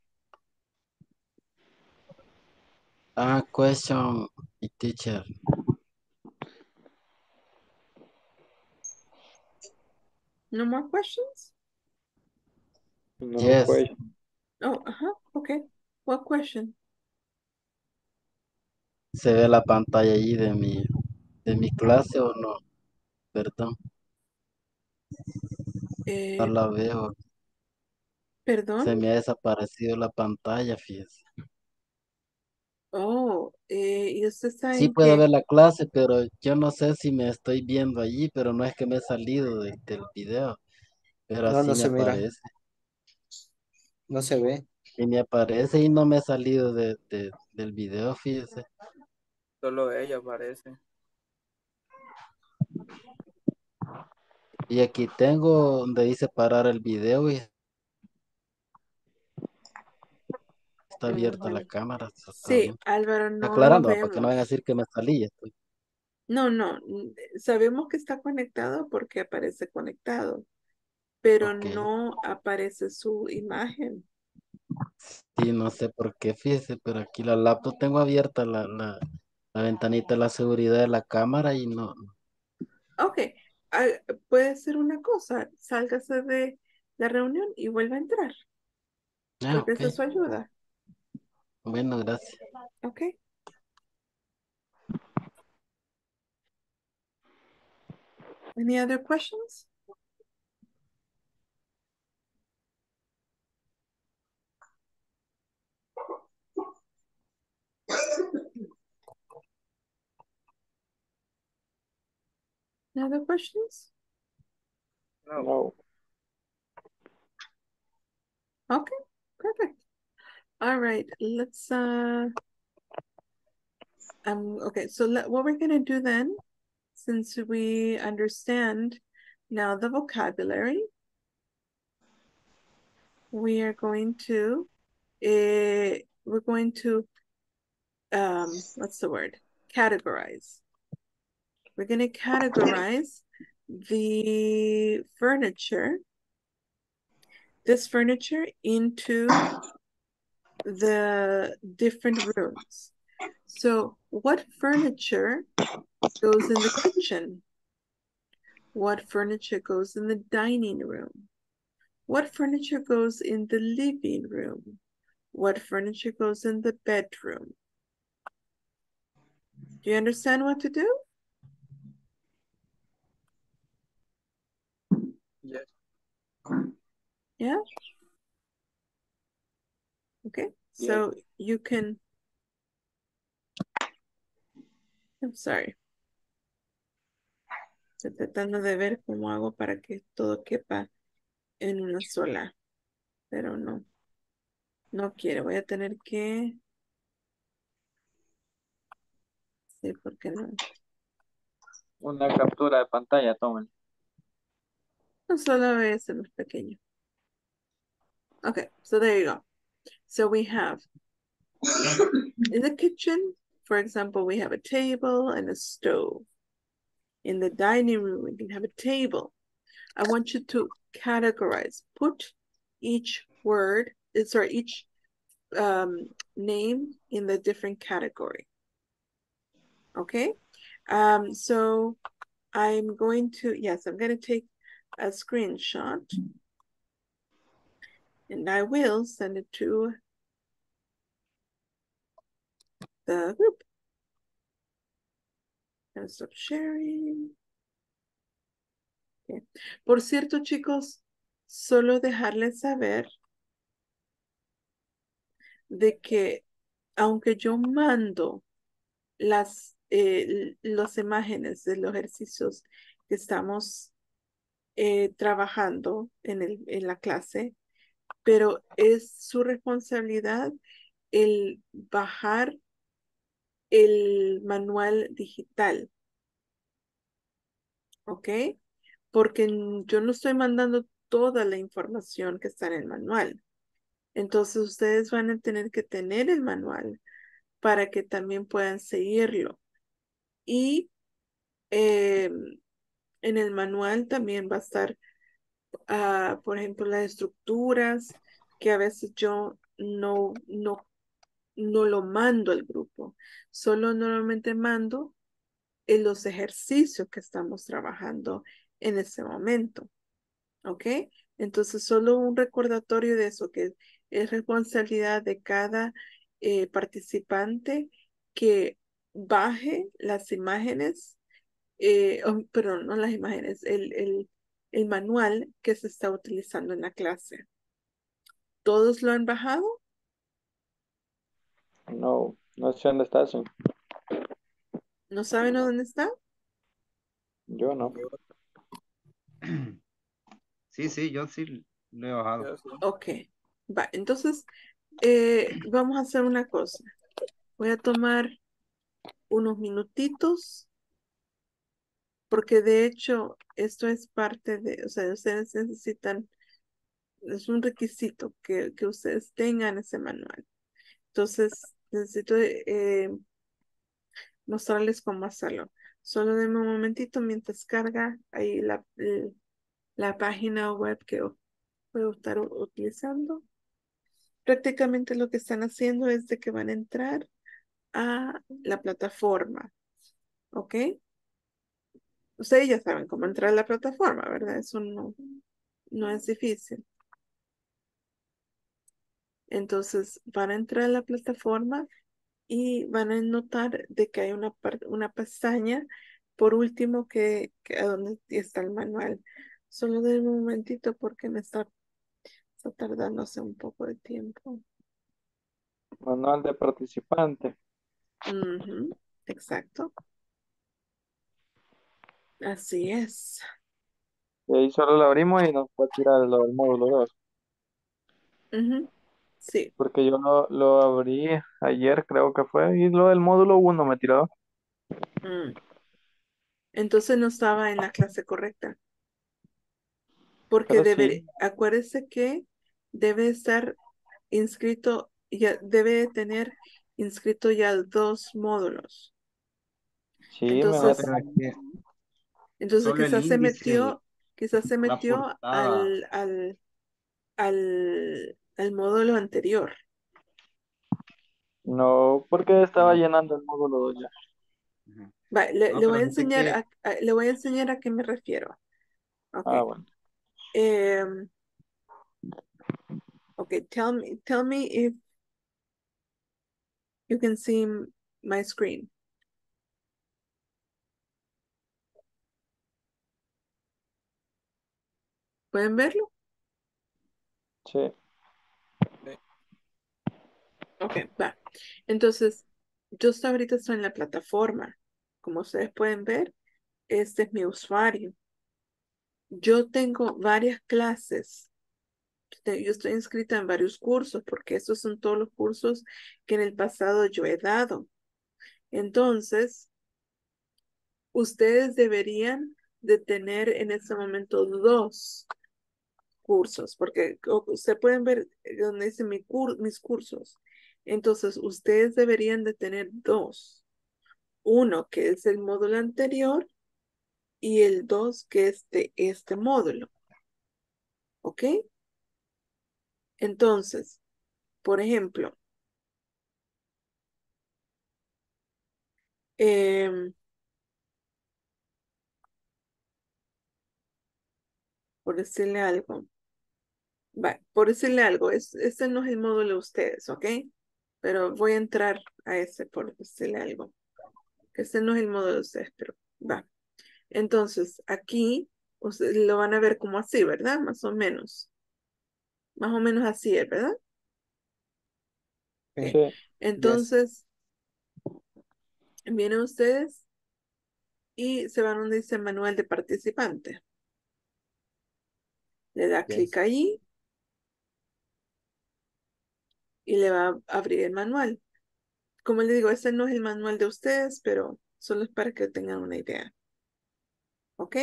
A question, teacher. No more questions? No Yes. question. Oh, uh-huh, okay. What question? ¿Se ve la pantalla ahí de mi, de mi clase o no? Perdón, Eh, no la veo. perdón. Se me ha desaparecido la pantalla, fíjese. Oh, eh, ¿y usted está Sí en puedo qué? ver la clase, pero yo no sé si me estoy viendo allí, pero no es que me he salido de- del video. Pero No, así no me se mira. aparece. No se ve. Y me aparece y no me he salido de, de- del video, fíjese. Solo ella parece. Y aquí tengo donde dice parar el video y está abierta la cámara. eso Sí, bien. Álvaro, no Aclarando, para que no vayan a decir que me salí. estoy- No, no, n- sabemos que está conectado porque aparece conectado, pero no aparece su imagen. Sí, no sé por qué, fíjese, pero aquí la laptop tengo abierta la, la, la ventanita de la seguridad de la cámara y no. Ok, ah, puede ser una cosa, sálgase de la reunión y vuelva a entrar. Ah, Porque esa ok. es su ayuda. Bueno, gracias. Ok. Any other questions? Any other questions? No. No. Okay, perfect. All right, let's uh um okay, so let, what we're gonna do then, since we understand now the vocabulary, we are going to uh we're going to um what's the word? Categorize. We're gonna categorize the furniture, this furniture into the different rooms. So what furniture goes in the kitchen? What furniture goes in the dining room? What furniture goes in the living room? What furniture goes in the bedroom? Do you understand what to do? Yes. Yeah? Okay, so you can. I'm sorry. Estoy tratando de ver cómo hago para que todo quepa en una sola, pero no. No quiero, voy a tener que. Sí, ¿por qué no? Una captura de pantalla, tomen. No solo voy a hacer más pequeño. Okay, so there you go. So we have in the kitchen, for example, we have a table and a stove. In the dining room, we can have a table. I want you to categorize, put each word, eh, sorry, each um, name in the different category. Okay, um, so I'm going to, yes, I'm going to take a screenshot and I will send it to the group. Gonna stop sharing. Por cierto, chicos, solo dejarles saber de que aunque yo mando las eh, las imágenes de los ejercicios que estamos eh, trabajando en, el, en la clase, pero es su responsabilidad el bajar el manual digital. ¿Ok? Porque yo no estoy mandando toda la información que está en el manual. Entonces ustedes van a tener que tener el manual para que también puedan seguirlo. Y eh, en el manual también va a estar, por ejemplo, las estructuras que a veces yo no, no, no lo mando al grupo. Solo normalmente mando en los ejercicios que estamos trabajando en ese momento. ¿Ok? Entonces, solo un recordatorio de eso, que es responsabilidad de cada eh, participante que baje las imágenes, eh, oh, perdón, no las imágenes, el, el, el manual que se está utilizando en la clase. ¿Todos lo han bajado? No, no sé dónde está eso. ¿No saben dónde está? Yo no. Sí, sí, yo sí lo he bajado. Ok, va, entonces eh, vamos a hacer una cosa. Voy a tomar unos minutitos, porque de hecho esto es parte de, o sea, ustedes necesitan, es un requisito que, que ustedes tengan ese manual. Entonces, necesito eh, mostrarles cómo hacerlo. Solo denme un momentito mientras carga ahí la, la página web que a estar utilizando. prácticamente lo que están haciendo es de que van a entrar a la plataforma. ¿Ok? Ustedes ya saben cómo entrar a la plataforma, ¿verdad? Eso no, no es difícil. Entonces van a entrar a la plataforma y van a notar de que hay una, una pestaña por último que, que a donde está el manual. Solo de un momentito porque me está, está tardándose un poco de tiempo. Manual de participante. Exacto. Así es. Y ahí solo lo abrimos y nos puede tirar lo del módulo 2. Ujú, Sí. Porque yo lo, lo abrí ayer, creo que fue, y lo del módulo 1 me tiró. Mm. Entonces no estaba en la clase correcta. Porque Pero debe, sí. acuérdese que debe estar inscrito, ya debe tener inscrito ya dos módulos. Sí, me Entonces, Pero es que entonces solo quizás se metió, quizás se metió al, al, al, al módulo anterior. No, porque estaba llenando el módulo 2 ya. Va, le, No, le voy a enseñar que a, a- le voy a enseñar a qué me refiero. Ah, Ok. bueno. Em, okay, tell me, tell me if you can see my screen. ¿Pueden verlo? Sí. Ok, va. Entonces, yo ahorita estoy en la plataforma. Como ustedes pueden ver, este es mi usuario. Yo tengo varias clases. Yo estoy inscrita en varios cursos porque estos son todos los cursos que en el pasado yo he dado. Entonces, ustedes deberían de tener en este momento dos cursos, porque ustedes pueden ver donde dice mi cur- mis cursos. Entonces, ustedes deberían de tener dos. Uno que es el módulo anterior y el dos que es de este módulo. ¿Ok? Entonces, por ejemplo, em, por decirle algo, va, por decirle algo, es, este no es el módulo de ustedes, ¿ok? Pero voy a entrar a ese por decirle algo. Este no es el módulo de ustedes, pero va. Entonces, aquí ustedes lo van a ver como así, ¿verdad? Más o menos. Más o menos así es, ¿verdad? Sí. Entonces, vienen ustedes y se van donde dice manual de participante. Le da Yes. clic ahí y le va a abrir el manual. Como le digo, ese no es el manual de ustedes, pero solo es para que tengan una idea. ¿Ok?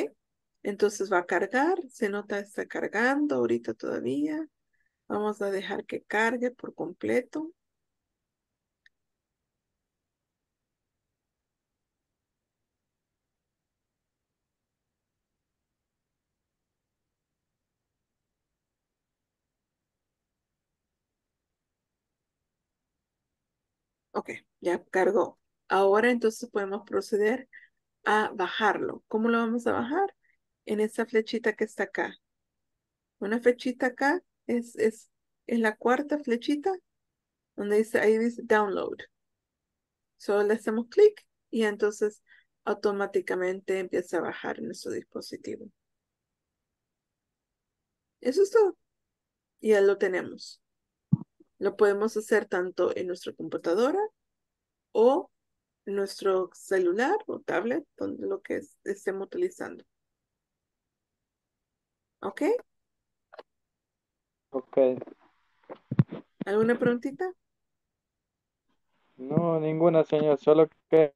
Entonces va a cargar, se nota está cargando ahorita todavía. Vamos a dejar que cargue por completo. Ok, ya cargó. Ahora entonces podemos proceder a bajarlo. ¿Cómo lo vamos a bajar? En esa flechita que está acá. Una flechita acá es, es, es la cuarta flechita donde dice, ahí dice download. Solo le hacemos clic y entonces automáticamente empieza a bajar nuestro dispositivo. Eso es todo. Ya lo tenemos. Lo podemos hacer tanto en nuestra computadora o nuestro celular o tablet, donde lo que es- estemos utilizando. ¿Ok? Ok. ¿Alguna preguntita? No, ninguna, señor. Solo que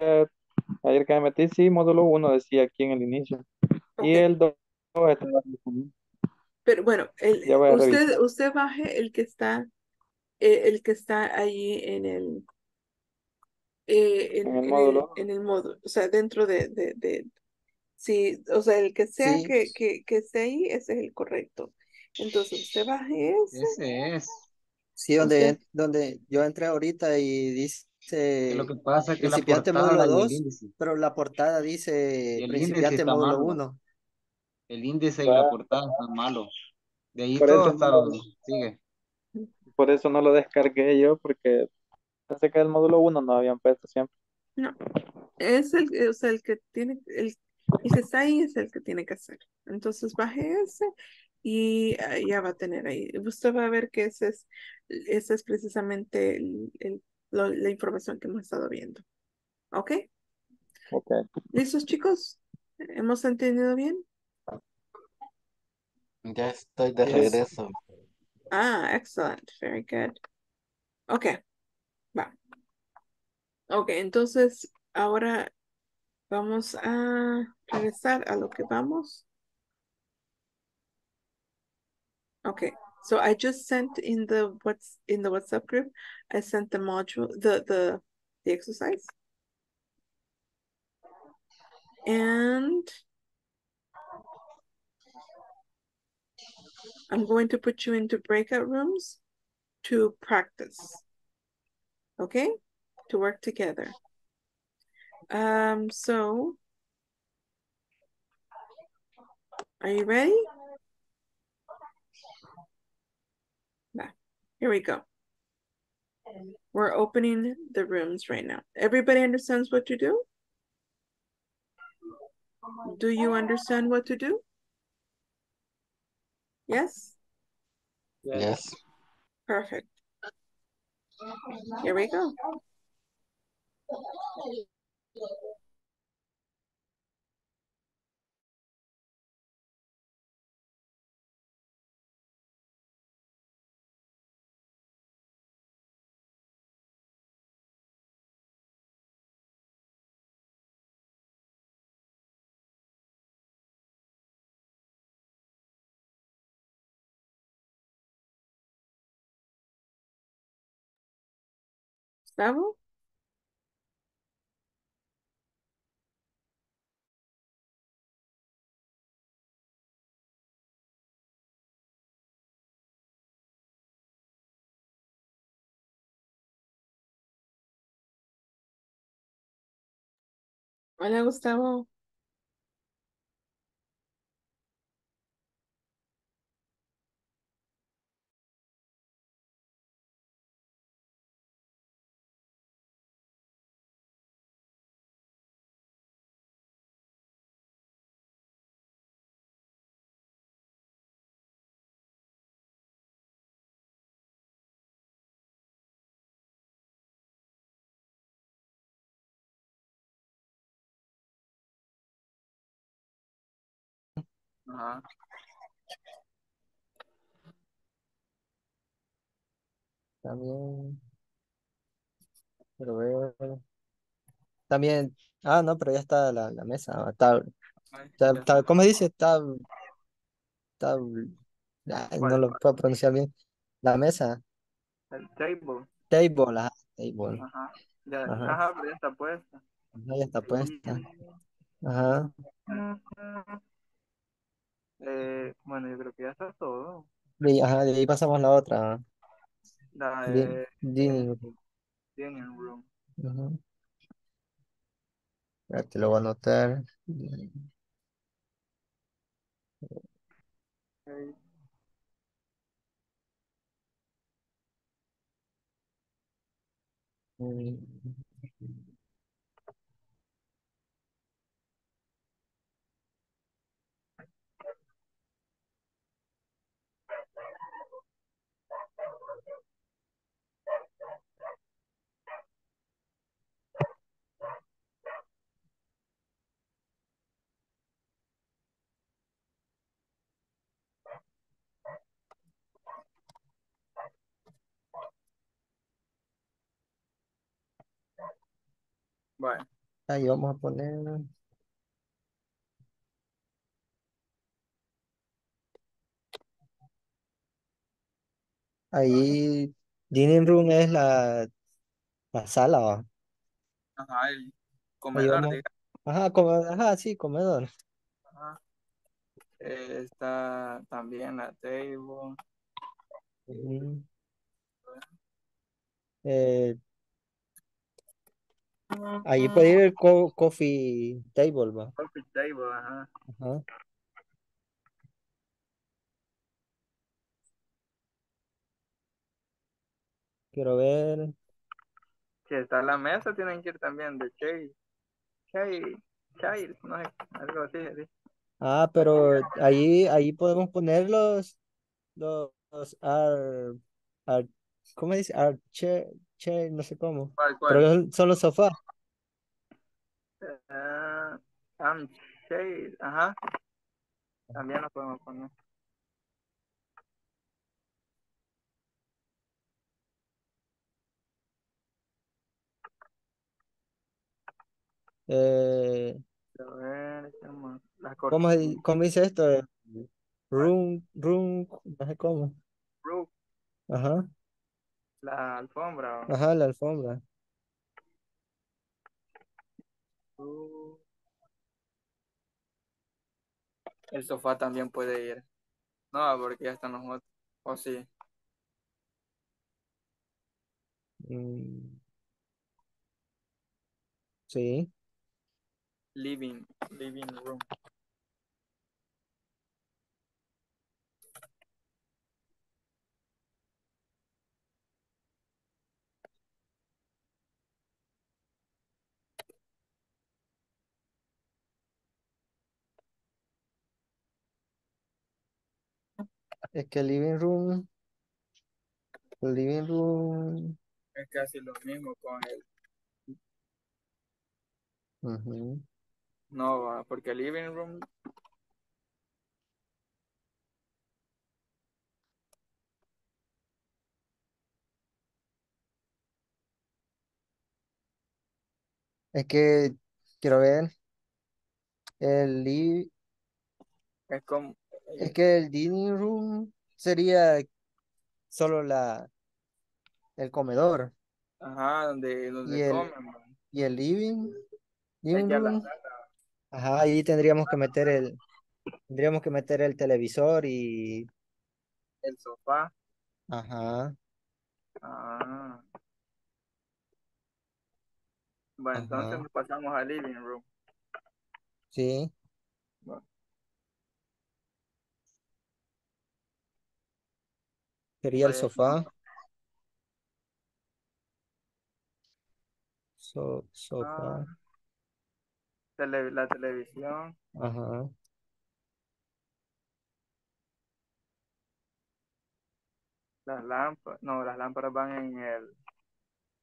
ayer que me metí, sí, módulo 1 decía aquí en el inicio. Y el 2 estaba. Pero bueno, el, usted, revisar. usted baje el que está, eh, el que está ahí en el, eh, en, En el en módulo el, en el módulo, o sea, dentro de, de, de, sí, o sea, el que sea Sí. que, que, que esté ahí, ese es el correcto. Entonces, usted baje ese Ese es. Sí, donde, donde yo entré ahorita y dice lo que pasa es que la principiante portada módulo y el 2, índice. pero la portada dice El principiante está módulo malo. 1. El índice y la portada están malos. De ahí Por todo está... no Sigue. Por eso no lo descargué yo, porque pensé que el módulo 1 no habían puesto siempre. No, es el, o sea, el que tiene, el, el que está ahí es el que tiene que hacer. Entonces baje ese y ah, ya va a tener ahí. Usted va a ver que ese es, ese es precisamente el, el- lo- la información que hemos estado viendo. ¿Ok? Ok. ¿Listos, chicos? ¿Hemos entendido bien? Ya estoy de Yes. regreso. Ah, excellent. Very good. Ok, va. Ok, entonces ahora vamos a regresar a lo que vamos. Okay, so I just sent in the what's in the WhatsApp group, I sent the module, the the the exercise. And I'm going to put you into breakout rooms to practice. Okay? To work together. Um, so are you ready? Nah, here we go. We're opening the rooms right now. Everybody understands what to do? Do you understand what to do? Yes? Yes. Perfect. Here we go. Gustavo? Hola, Gustavo. Ajá. También. Pero veo. También. Ah, no, pero ya está la, la mesa. Ay, ya está. ¿cómo dice? Está, ay, no ¿Cuál? lo puedo pronunciar bien. La mesa. El table. Table, ajá, table. Ajá. Ya, Ajá. ajá, pero ya está puesta. Ajá, ya está puesta. Ajá. Eh, bueno, yo creo que ya está todo. Ajá, de ahí pasamos la otra. La Di- de dining. dining room. Ujú. Ya te lo voy a anotar. Ok. Mm. Bueno, Ahí vamos a poner. Ahí, dining room es la, la sala, ¿va? ajá, el Ahí comedor, vamos. digamos. Ajá, come- ajá, sí, comedor. Ajá. Eh, está también la table. Ujú. Eh, ahí puede ir el co- coffee table, va. Coffee table, ajá. Ajá. Quiero ver. Si está en la mesa, tienen que ir también de chai. Chai, chai, no sé, algo así, así. Ah, pero ahí, ahí podemos poner los, los, los ar- ar- ¿cómo dice? Ar- chair, no sé cómo. ¿Cuál, Pero cuál? son- son los sofás. Ah, am chai, ajá. También lo podemos poner. Eh, A ver, ¿cómo, cómo dice esto? Room, room, no sé cómo. Roof, Ajá, la alfombra. ajá, la alfombra. El sofá también puede ir. No, porque ya están los otros. O sí. Mm, sí, Living, living room. Es que el living room, el living room, Es casi lo mismo con el. ujú. No, va, porque el living room. Es que quiero ver el li- Es como. Es que el living room sería solo la el comedor Ajá, donde, y donde el comen. va. y el living living room, ajá, ahí tendríamos que meter el tendríamos que meter el televisor y el sofá. ajá, Ah. Bueno, entonces nos pasamos al living room. sí, Va. Sería el sofá, so- ah, sofá, tele- la televisión, ajá, las lámparas. No, las lámparas van en el,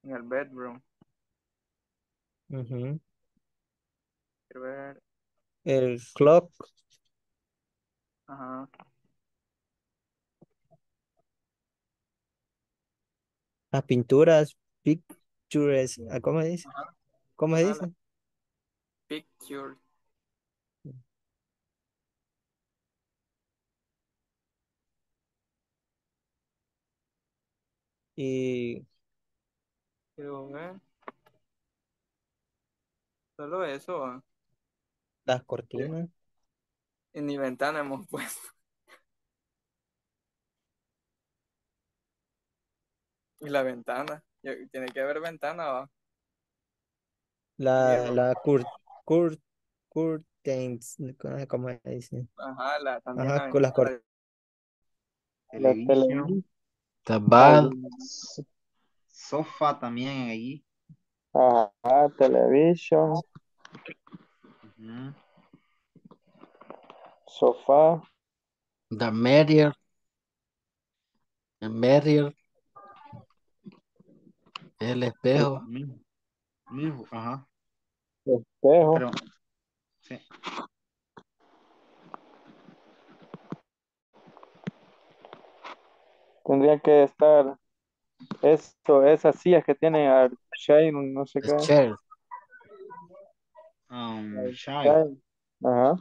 en el bedroom. ujú. Quiero ver. El clock, Ajá. Las pinturas, pictures, ah, ¿cómo se dice? ¿Cómo se dice? picture. Y Quiero ver. Solo eso. va. las cortinas, Y ni ventana hemos puesto. Y la ventana. Tiene que haber ventana, va. la, la cur, cur- curtains, ¿cómo se dice? Ajá, la, también Ajá, con las. La Televisión, bad, sofá también ahí. Ajá, televisión, sofá, the mirror, the mirror, el espejo. Mismo, mismo, ajá. espejo, Pero, sí. tendría que estar esto, esas sillas que tienen Arshine, no sé qué. chair, Um. Ajá.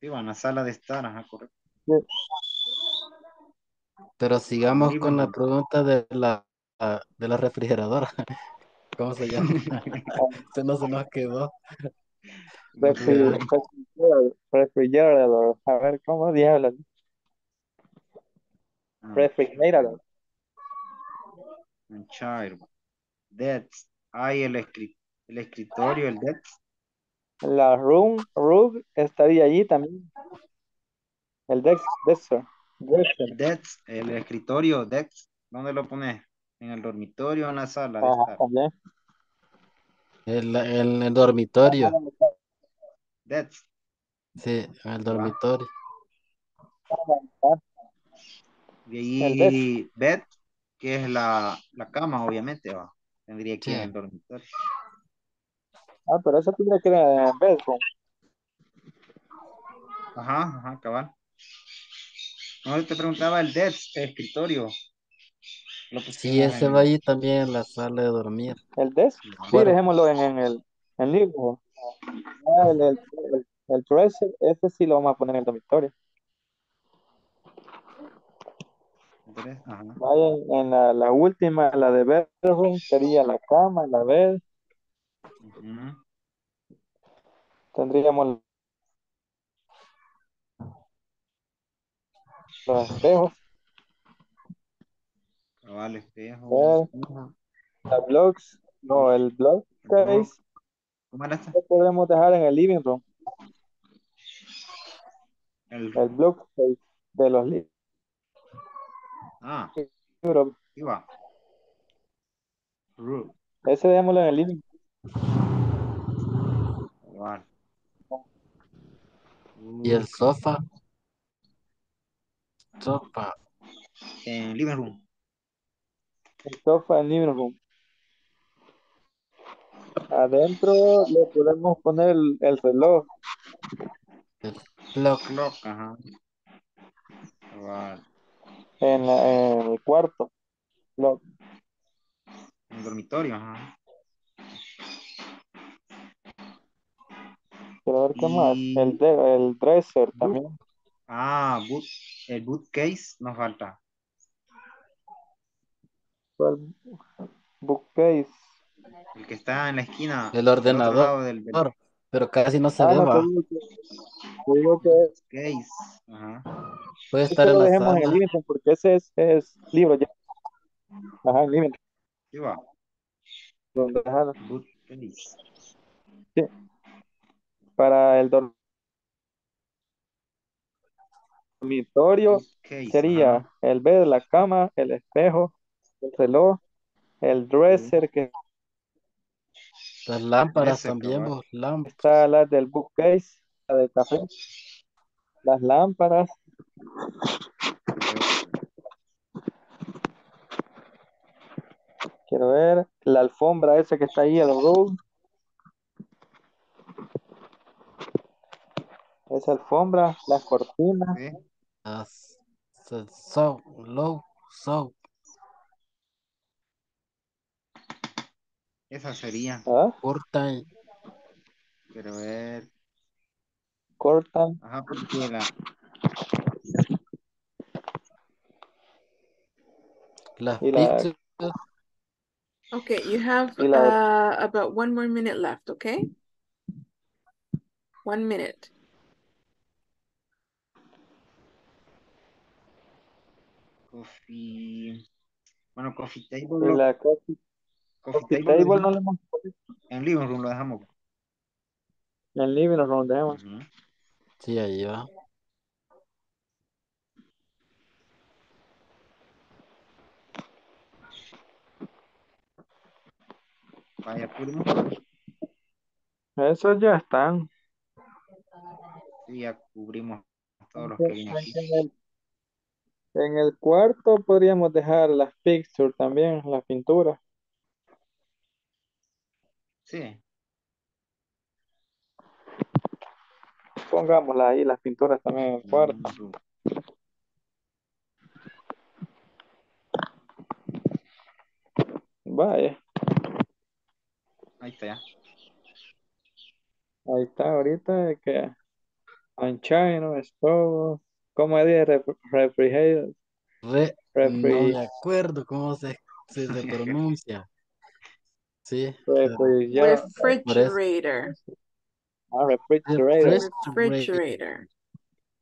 Sí, la sala de estar, ajá, correcto. Pero sigamos con la pregunta de la, de la refrigeradora. ¿Cómo se llama? Se no se nos quedó. Refrigerador, refrigerador. A ver, ¿cómo diablos? Ah, Refrigerator. And child. Desk. Hay el, escri- el escritorio, el desk. La room, rug estaría allí también. El desk, dresser. dresser. El desk, el escritorio, desk. ¿Dónde lo pones? ¿En el dormitorio o en la sala Ajá, también. El, en el dormitorio. Desk. Sí, en el dormitorio. El ahí, bed, que es la, la cama, obviamente, va. Tendría que ir Sí. en el dormitorio. Ah, pero esa tendría que ir en bedroom. Ajá, ajá, cabal. No, te preguntaba el desk, el escritorio. Lo Sí, ese en va ahí también en la sala de dormir. El desk. Sí, Bueno. dejémoslo en, en el en room. Ah, el, el, el- el dresser, ese sí lo vamos a poner en el dormitorio. Ajá. Vaya, en la, la última, la de bedroom, sería la cama, la bed. Ujú. Tendríamos los espejos, bed, espejo. los blocks, no, el block case ¿Cómo era esta? lo podemos dejar en el living room, El, case de los li- ah, libros. ahí va. Root. Ese dejémoslo en el living Cabal. Y el sofá. Sofá. En living room. el sofá en living room. Adentro le podemos poner el, el reloj, El clock. Clock, ajá. En, la- en el cuarto. Lo- En el dormitorio, ajá. quiero ver qué más. El, de- el dresser también. Ah, boot, el bootcase nos falta. El bookcase. El que está en la esquina. El ordenador. del, del Pero casi no se Ah, ve, no, te digo que, que case. Ajá. Puede estar en la dejemos en el sala. living room porque ese es, es libro ya. Ajá, en living Sí va. room. Ajá. Bootcase. Para el dormitorio Bootcase, sería ajá. el bed, la cama, el espejo, el reloj, el dresser que Las lámparas Ese, también, vos. Lámparas. está la del bookcase, la del café, las lámparas, quiero ver, la alfombra esa que está ahí, el rug, esa alfombra, las cortinas, Sí. Las- so, so, low, so. Esa sería. ¿ah? Curtain. Quiero ver. cortan, Ajá, porque la. Las Y la- Okay, you have la- uh, about one more minute left, okay? One minute. Coffee. Bueno, coffee table. lo- la coffee, coffee coffee table lo table no dejamos- le hemos puesto En living room lo dejamos. en living room, dejemos. Ujú. Sí, ahí va. Vaya, primo. Esos ya están. Sí, ya cubrimos todos los que vienen aquí. En el, cuarto podríamos dejar las pictures también, las pinturas. Sí. Pongámoslas ahí, las pinturas también en el cuarto. Vaya, Ahí está ya. ahí está ahorita que Anchino, Stove, ¿cómo es? Ref- Refrigerator, Re, refri, no me acuerdo cómo se, se, se pronuncia. Sí. refrigerator, Refrigerator. ah, refrigerator, Refrigerator.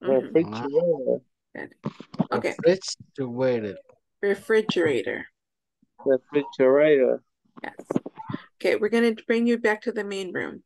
Mhm. refrigerator. Okay, Refrigerated. refrigerator. Refrigerator. Yes. Okay, we're going to bring you back to the main room.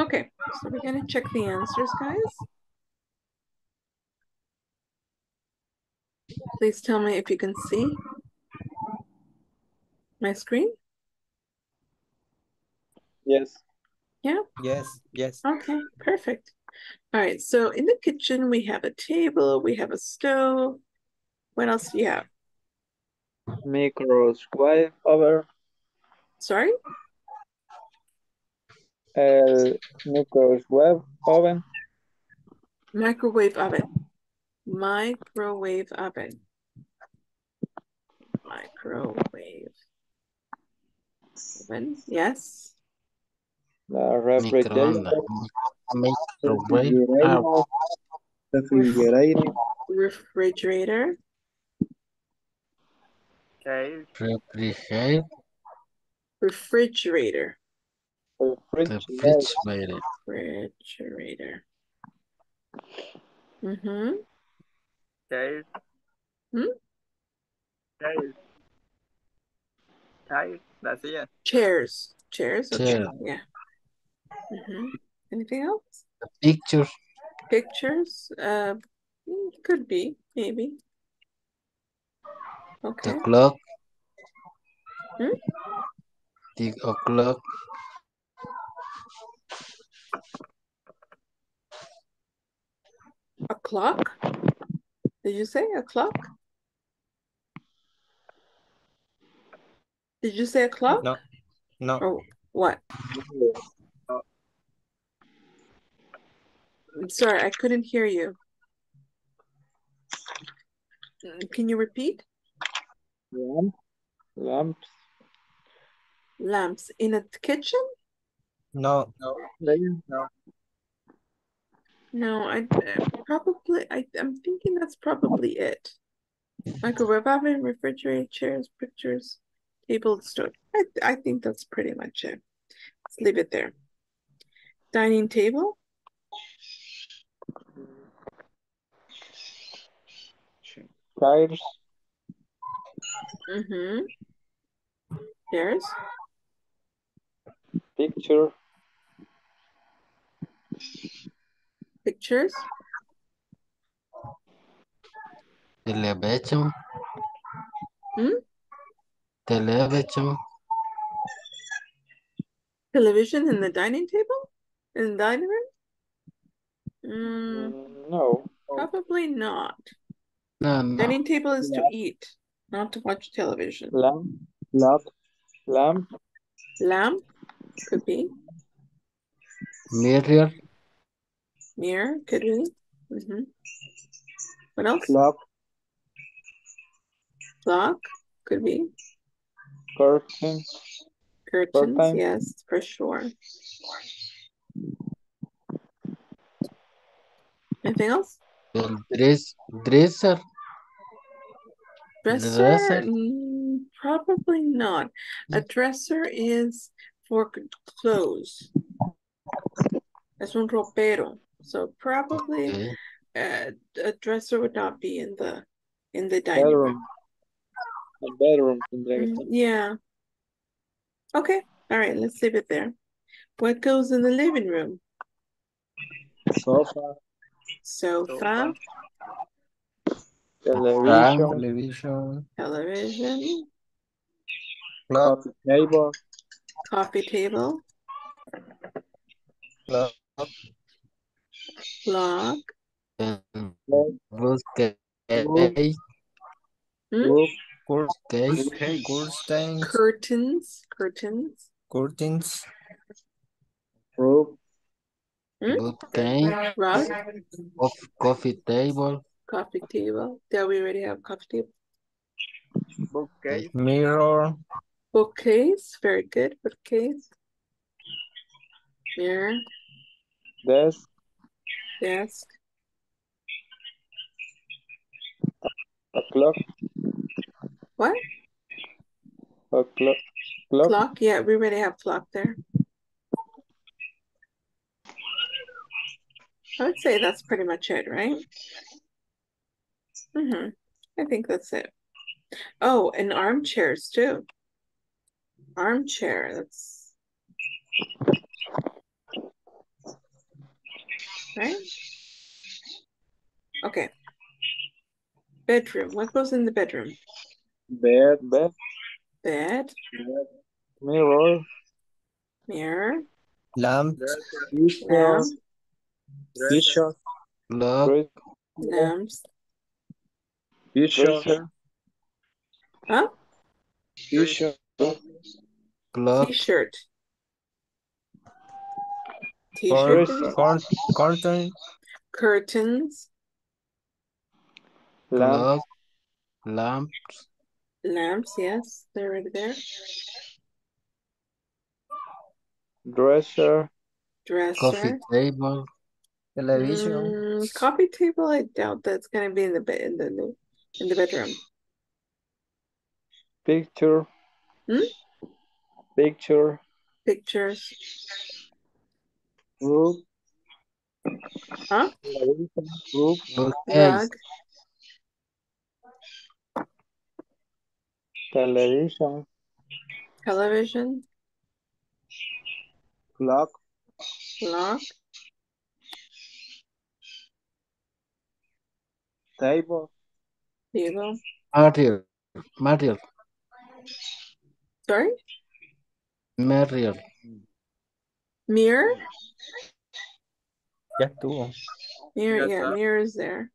Okay, so we're going to check the answers, guys. Please tell me if you can see my screen. Yes. Yeah. Yes, yes. Okay, perfect. All right, so in the kitchen, we have a table, we have a stove. What else do you have? Microwave oven. Sorry? El microwave oven. Microwave oven. Microwave oven. Microwave oven. Yes. La refrigerator. Microwave. Refrigerator. Refrigerator. Okay. refrigerator. Refrigerator. Refrigerator. Refrigerator. Refrigerator. Mm-hmm. Okay. Hmm? Okay. Okay. La silla. Chairs. Chairs. Okay. Chair. Yeah. Mm-hmm. Anything else? Picture. Pictures. Uh, mm, could be. Maybe. Okay. The clock. Hmm? The o'clock. A clock? Did you say a clock? Did you say a clock? No, no. Or what? I'm sorry, I couldn't hear you. Mm, Can you repeat? Lamp. Lamps. Lamps in a kitchen? No, No. No, No, I uh, probably I I'm thinking that's probably it. Microwave oven, refrigerator, chairs, pictures, table, stove. I I think that's pretty much it. Let's leave it there. Dining table, Tires. mm-hmm. Chairs, Picture. Pictures, Television. Hmm? Television. television in the dining table, in the dining room. Mm, Mm, No. probably not. No, no. Dining table is to eat, not to watch television. Lamp. Lamp. Lamp. Lamp could be. Mirror. Mirror could be. hmm What else? Clock. Clock could be. Curtain. Curtains, Curtain. yes, for sure. Anything else? El dress, dresser. Dresser? Dresser. Mm, probably not. A dresser is for clothes. Es un ropero. So probably Okay. uh, a dresser would not be in the in the dining room. Bedroom. A bedroom tendría que Mm, yeah. Okay. All right. Let's leave it there. What goes in the living room? Sofa. Sofa, Television. television, television, Coffee table. coffee table, clock, Clock. and bookcase? Book. case, Okay. Curtains. Curtains. Curtains. Curtains. Roof. Hmm? bookcase, Rug. of coffee table, Coffee table. Yeah, we already have coffee table. Bookcase. Mirror. Bookcase. Very good. Bookcase. Mirror. Desk. Desk. A clock. What? A clock. Clock. Clock. Yeah, we already have clock there. I would say that's pretty much it, right? Mm-hmm. I think that's it. Oh, and armchairs too. Armchair. That's right. Okay. Bedroom. What goes in the bedroom? Bed. Bed. Bed, Mirror. mirror, Lamp. T-shirt. lamp, T-shirt. clock, Dresser. lamps. T-shirt. Huh? T-shirt. clock, T-shirt. T-shirt. Cur- cur- curtain. Curtains, Lamp. clock, lamp, lamps. Yes, they're right there. Dresser. Dresser. coffee table, Television. Mm, coffee table. I doubt that's gonna be in the bed in the in the bedroom. Picture. Hmm? Picture. Pictures. Roof. Huh? Television. Roof. Television. Television. Clock. Clock. Table. Table. Mariel, Mariel, Sorry. Mariel, Mirror. Ya estuvo. Mirror. Ya Yeah, está. mirror is there.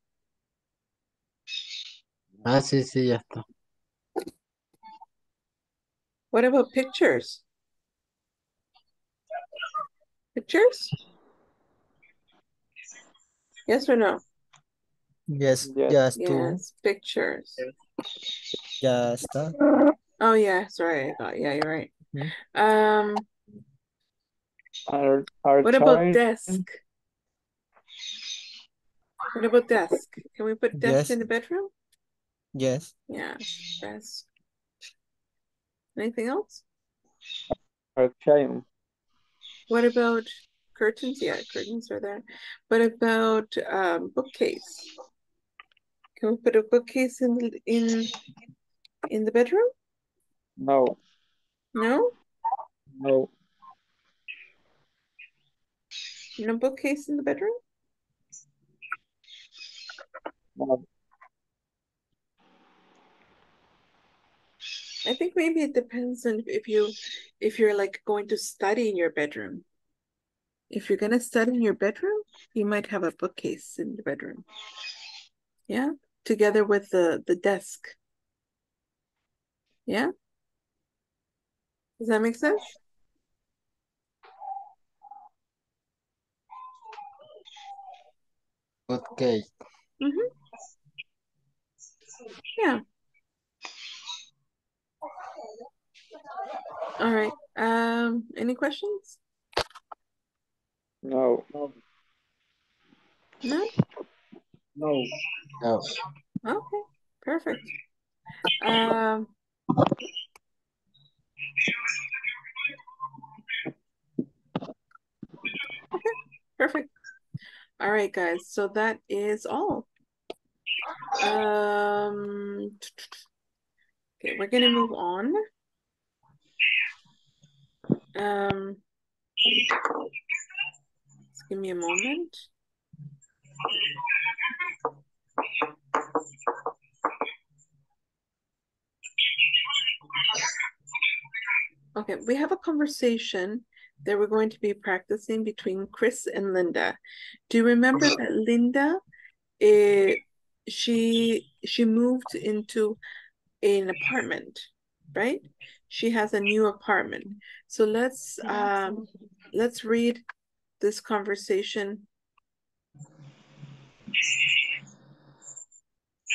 ah, sí, sí, ya está. What about pictures? Pictures? Yes or no? Yes, Yes. ya estuvo. Yes, pictures. Ya está. Oh yeah, sorry, I got yeah, you're right. Mhm. Um, Our, our what about desk? What about desk? Can we put desk Yes. in the bedroom? Yes. Yeah, desk. Anything else? Our child. What about curtains? Yeah, curtains are there. What about um bookcase? Can we put a bookcase in the in in the bedroom? No. No? No. No bookcase in the bedroom? I think maybe it depends on if you if you're like going to study in your bedroom. If you're gonna study in your bedroom, you might have a bookcase in the bedroom. Yeah, together with the the desk. Yeah. Does that make sense? Bookcase, Mm-hmm. Yeah. All right. Um, any questions? No. No. No? No. no, Okay, perfect. Um, okay, perfect. All right, guys. So that is all. Um, okay, we're gonna move on. Um, give me a moment. Okay, we have a conversation that we're going to be practicing between Chris and Linda. Do you remember that Linda, eh, she she moved into an apartment, right? She has a new apartment. So let's um let's read this conversation.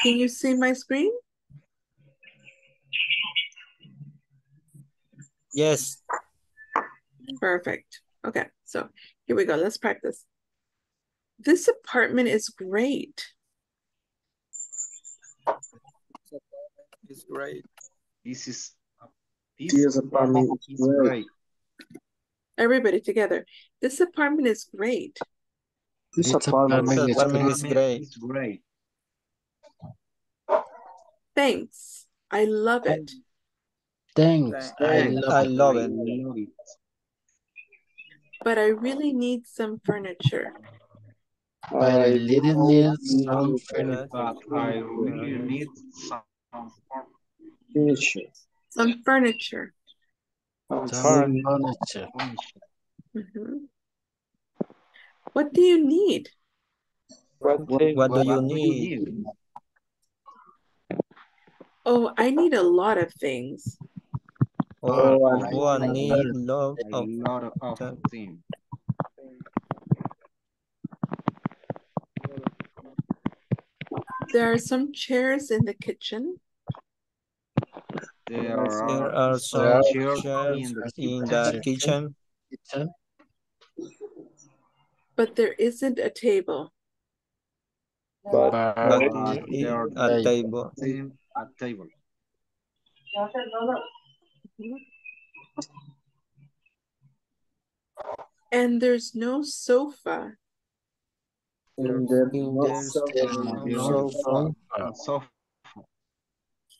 Can you see my screen? Yes. Perfect. Okay, so here we go. Let's practice. This apartment is great. It's great. This is This apartment is great. Everybody together. This apartment is great. This This apartment apartment is is Apartment is great. It's great. Thanks. I love it. Thanks. I Thanks. love I it. love I it. love it. But I really need some furniture. But I really need some furniture. But I really need some furniture. Some furniture. Some Some furniture. furniture. furniture. Mhm. What do you need? What What, what do you do you need? need? Oh, I need a lot of things. Oh, Oh, I oh, I I need need love a of lot of them. things. There are some chairs in the kitchen. There There are are some some chairs chairs in the in kitchen, the kitchen, Kitchen. But there isn't a table. But but But there but a Table. table. a table. And there's no sofa. And there's no sofa. There's And no there no is sofa sofa. a sofa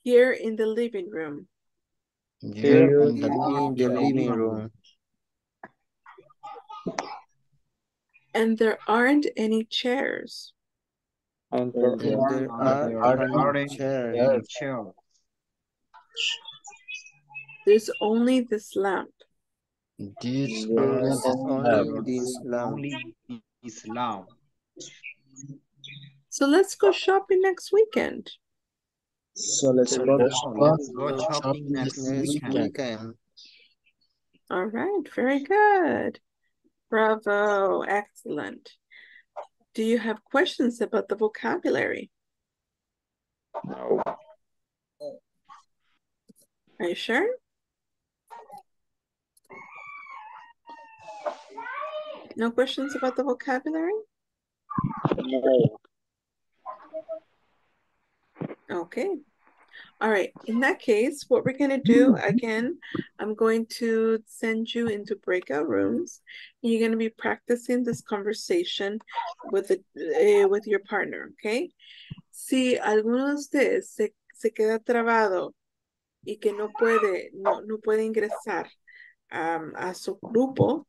here in the living room. Here Here in the in the living room. And there aren't any chairs. and and there And are there and are there aren't aren't chairs. any chairs. Chairs. There's only this lamp. This There's only this lamp. This lamp. only this lamp. So let's go shopping next weekend. So let's go Let's go go go shopping shopping next next weekend. weekend. weekend. All right, very good. Bravo, excellent. Do you have questions about the vocabulary? no. Are you sure? No questions about the vocabulary? No. Okay. All right. In that case, what we're going to do again, I'm going to send you into breakout rooms. You're going to be practicing this conversation with the, eh, with your partner, okay? Si alguno de ustedes se, se queda trabado y que no puede, no, no puede ingresar am, a su grupo,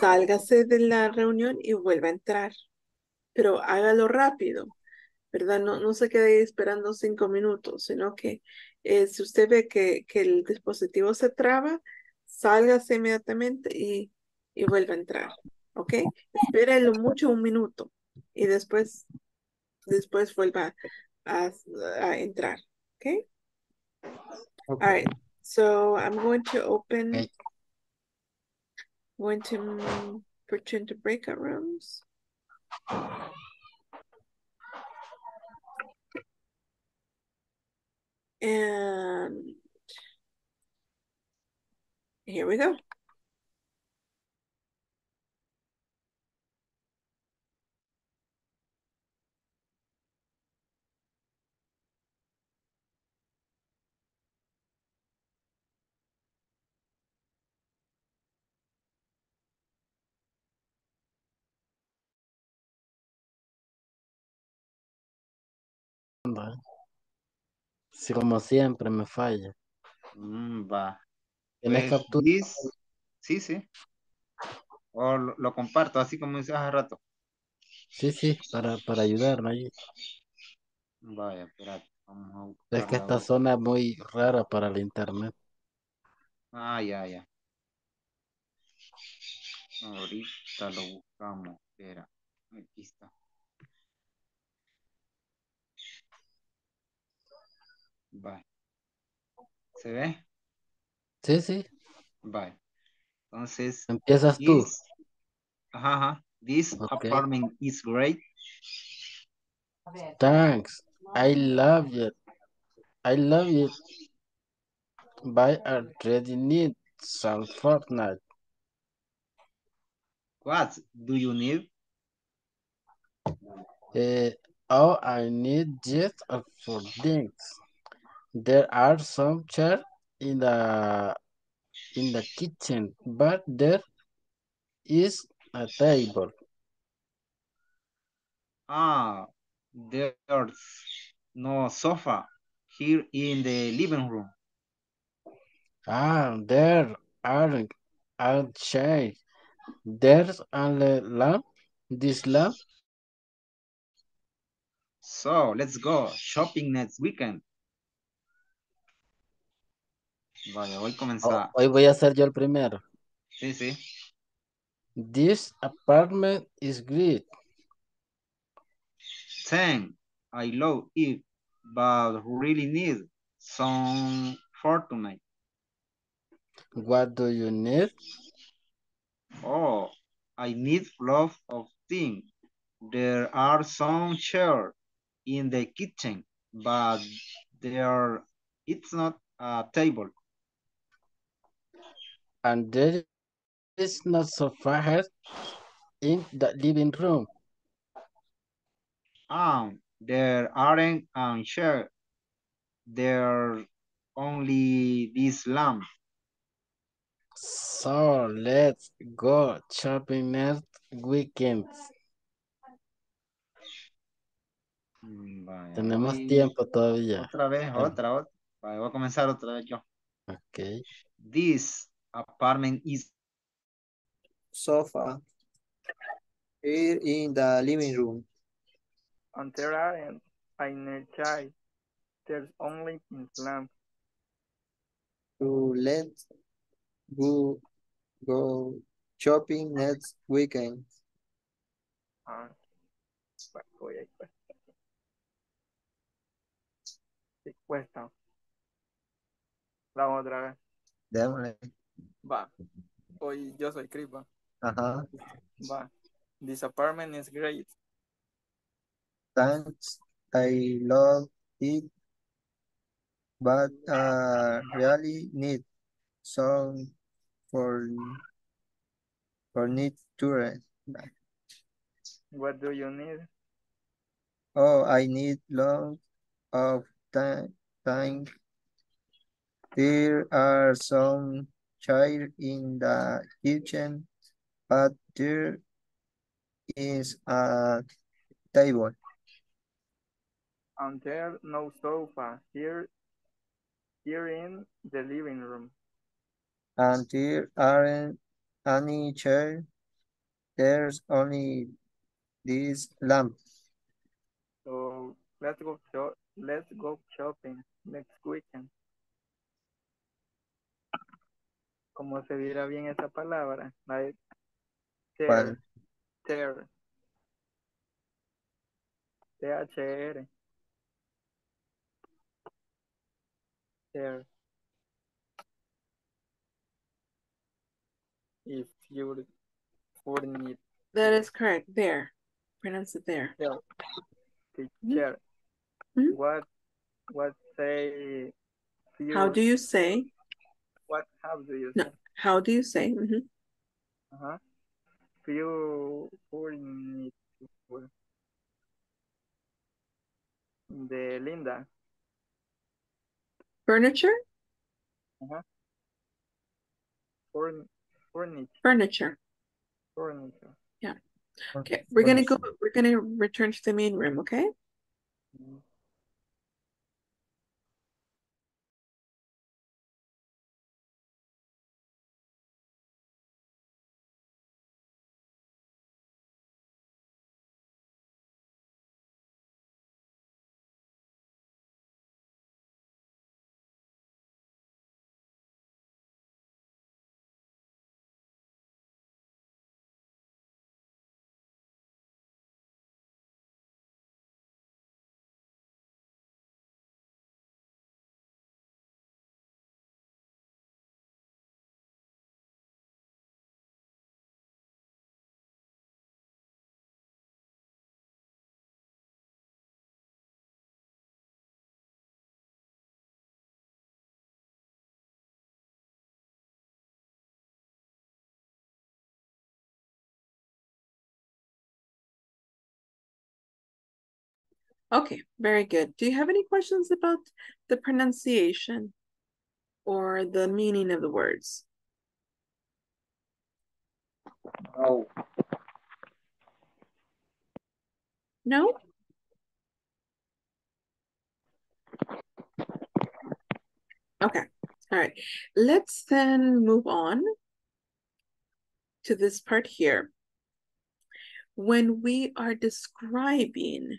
sálgase de la reunión y vuelva a entrar. Pero hágalo rápido. ¿verdad? No, no se quede ahí esperando cinco minutos, sino que eh, si usted ve que, que el dispositivo se traba, sálgase inmediatamente y, y vuelva a entrar, ¿ok? Espérelo mucho un minuto y después, después vuelva a, a entrar, ¿ok? All right, so I'm going to open, Okay. To mm, to you into breakout rooms. And here we go. Si como siempre me falla. Mm, va. Tienes Pues, captura. this- sí, sí. O lo, lo comparto, así como dices hace rato. Sí, sí, para, para ayudarme allí. Vaya, espérate. Vamos a Es que esta zona es muy rara para el internet. Ah, ya, ya. Ahorita lo buscamos. Espera. Aquí está. Bye. ¿Se ve? Sí, sí. Bye. Entonces, Empiezas tú. this, ajá, ajá. This Okay. apartment is great. Thanks. I love it. I love it. But I already need some Fortnite. What do you need? Eh, oh, I need just a few things. There are some chairs in the in the kitchen, but there is a table. Ah, there's no sofa here in the living room. Ah, there aren't a chair. There's a lamp. This lamp. So let's go shopping next weekend. Vaya, voy a Oh, comenzar. hoy voy a ser yo el primero. Sí, sí. This apartment is great. Ten. I love it, but really need some fortune. What do you need? Oh, I need lots of things. There are some chairs in the kitchen, but there it's not a table. And there is not sofa head in the living room. Um, there aren't a chair. There only this lamp. So let's go shopping next weekend. Tenemos voy tiempo todavía. Otra vez, otra, otra. Vaya, voy a comenzar otra vez yo. Ok. This apartment is Sofa. Here in the living room. And there aren't any chai. There's only pink lamp. To let go go shopping next weekend. Ah, va, voy ahí pues. Sí, cuesta. Vamos otra vez. Démosle. Va. Hoy yo soy Cripa. Ajá. Va. This apartment is great. Thanks. I love it. But uh really need some for furniture. What do you need? Oh, I need long of time. time. There are some chairs in the kitchen, but there is a table. And there no sofa here here in the living room. And there aren't any chairs. There's only this lamp. So let's go let's go shopping next weekend. ¿Cómo se dirá bien esa palabra? La de tear, ¿Cuál? tear. T-H-E-R. Tear. If you're furniture, That is correct. There. Pronounce it there. teacher, Mhm. what, what say, How few- do you say? What, how do you No. How do you say? Mhm. Uh-huh. Few furniture. De Linda. Furniture? Ajá. Furn, furniture, Furniture. furniture. Okay, we're gonna go, we're gonna return to the main room, okay? Mm. Okay, very good. Do you have any questions about the pronunciation or the meaning of the words? No. No? Okay, all right. Let's then move on to this part here. When we are describing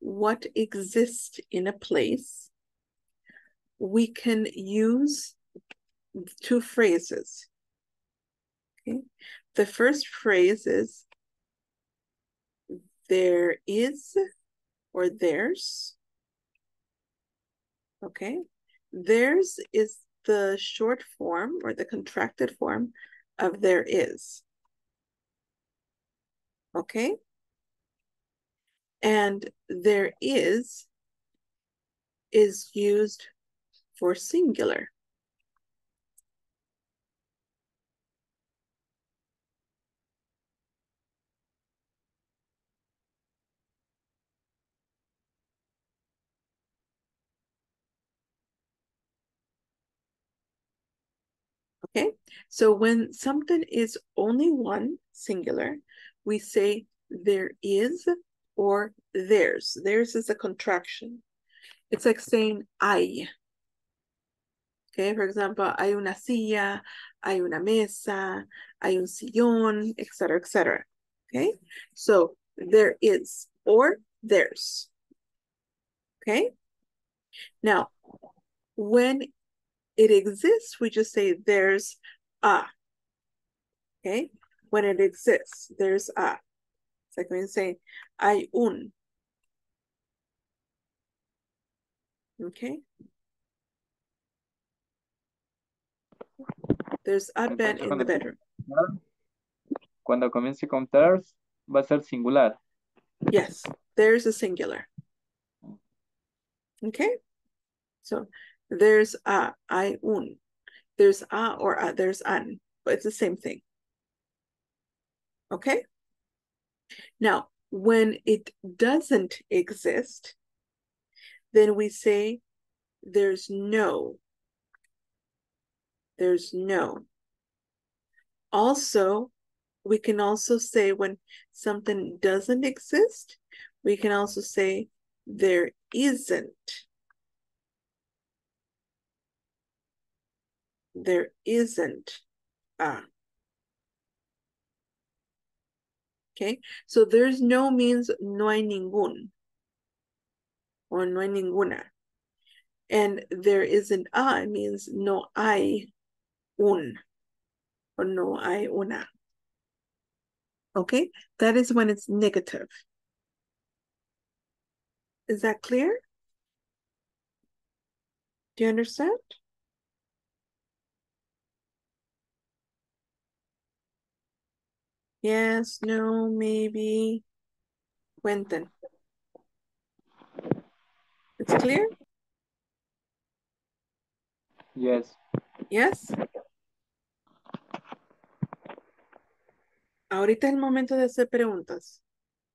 what exists in a place, we can use two phrases. Okay. The first phrase is there is or there's. Okay. There's is the short form or the contracted form of there is. Okay. And there is is used for singular. Okay, so when something is only one singular, we say there is or there's. There's is a contraction. It's like saying I. Okay, for example, hay una silla, hay una mesa, hay un sillón, etc., etc. Okay, so there is or there's. Okay, now when it exists, we just say there's a. Okay, when it exists, there's a. Like you say hay un. Okay. There's a bed in the bedroom. Cuando comience con there's, va a ser singular. Yes, there's a singular. Okay. So there's a, hay un. There's a or a, there's an, but it's the same thing. Okay. Now, when it doesn't exist, then we say there's no. There's no. Also, we can also say when something doesn't exist, we can also say there isn't. There isn't a. Okay, so there's no means no hay ningún or no hay ninguna. And there is an a means no hay un or no hay una. Okay, that is when it's negative. Is that clear? Do you understand? Yes, no, maybe. Cuenten. It's clear? Yes. Yes. Ahorita es el momento de hacer preguntas.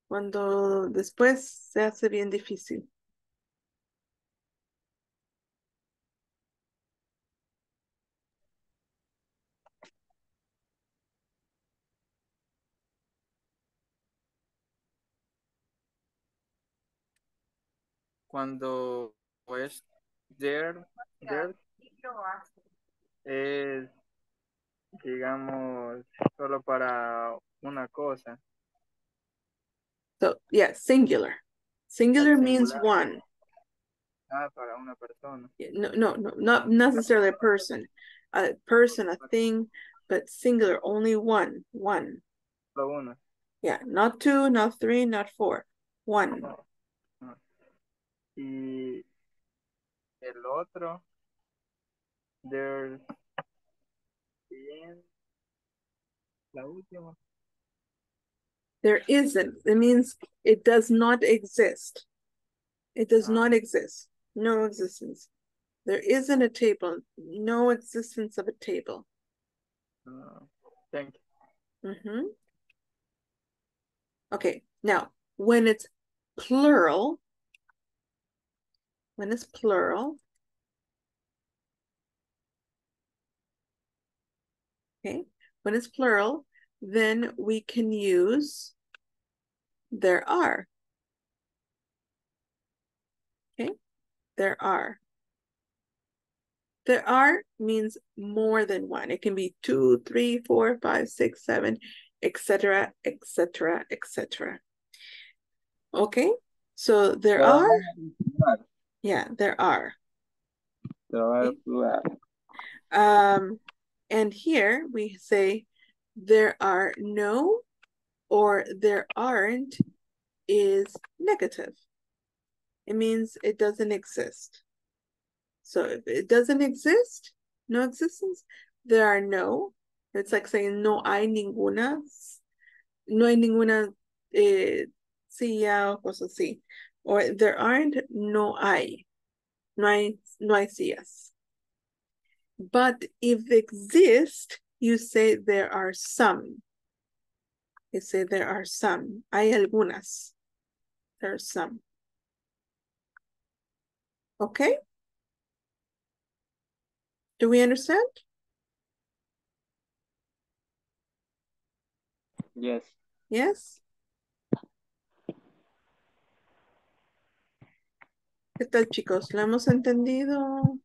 Cuando después se hace bien difícil. Cuando es there, there es, digamos, solo para una cosa. So, yeah, singular. Singular means one. Ah, para una persona. No, no, no, not necessarily a person. A person, a thing, but singular, only one, one. Solo una. Yeah, not two, not three, not four. One. Y el otro, there's bien, la última. There isn't. It means it does not exist. It does Ah. not exist. No existence. There isn't a table. No existence of a table. Ah, thank you. mm -hmm. Okay, now when it's plural, when it's plural. Okay, when it's plural, then we can use there are. Okay, there are. There are means more than one. It can be two, three, four, five, six, seven, etc., etc., etc. Okay, so there are yeah, there are. There are. Um, and here we say there are no or there aren't is negative. It means it doesn't exist. So if it doesn't exist, no existence, there are no. It's like saying no hay ninguna, no hay ninguna eh, silla o cosas así. Or there aren't, no hay. No hay, no hay sillas. But if they exist, you say there are some. You say there are some. Hay algunas. There are some. Okay? Do we understand? Yes. Yes? ¿Qué tal, chicos? ¿Lo hemos entendido?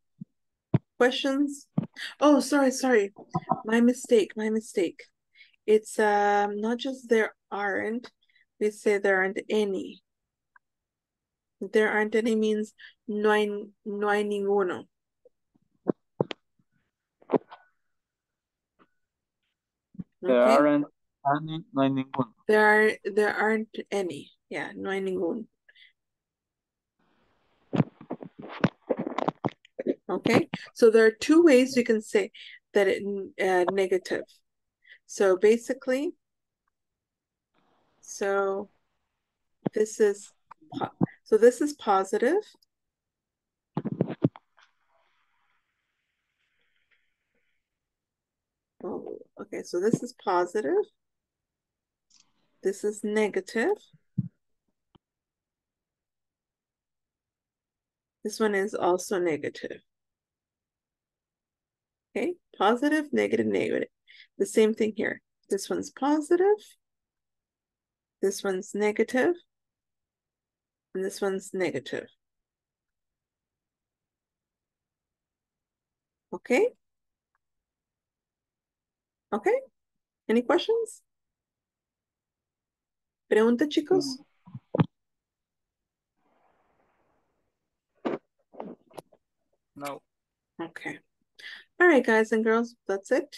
Questions? Oh, sorry, sorry. My mistake, my mistake. It's um not just there aren't, we say there aren't any. There aren't any means no hay, no hay ninguno. There Okay? aren't any, no hay ninguno. There are there aren't any. Yeah, no hay ningún. Okay, so there are two ways you can say that it uh, negative. So basically, so this is so this is positive. Oh, okay, so this is positive. This is negative. This one is also negative. Okay, positive, negative, negative. The same thing here. This one's positive. This one's negative. And this one's negative. Okay? Okay? Any questions? Pregunta, chicos? Mm. No. Okay. All right, guys and girls, that's it.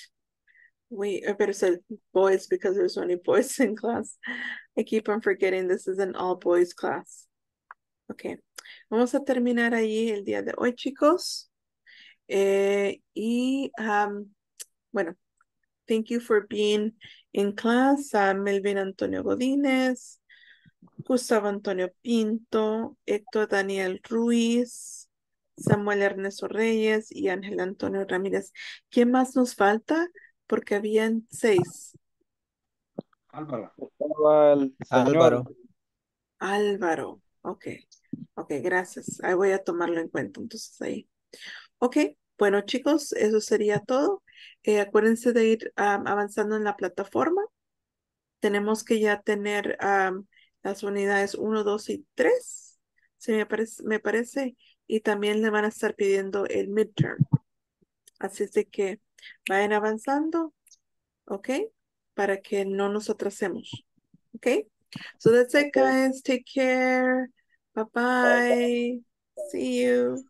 We, I better say boys because there's only boys in class. I keep on forgetting this is an all boys class. Okay. Vamos a terminar ahí el día de hoy, chicos. Eh, y, um, bueno, thank you for being in class. Uh, Melvin Antonio Godínez, Gustavo Antonio Pinto, Héctor Daniel Ruiz, Samuel Ernesto Reyes y Ángel Antonio Ramírez. ¿Quién más nos falta? Porque habían seis. Álvaro. Estaba el señor. Álvaro. Álvaro. Ok. Ok, gracias. Ahí voy a tomarlo en cuenta entonces ahí. Ok, bueno chicos, eso sería todo. Eh, acuérdense de ir avanzando en la plataforma. Tenemos que ya tener las unidades 1, 2 y 3. Se me parece, me parece. Y también le van a estar pidiendo el midterm. Así es de que vayan avanzando. Ok. Para que no nos atrasemos. Ok. So that's it, guys. Take care. Bye bye. See you.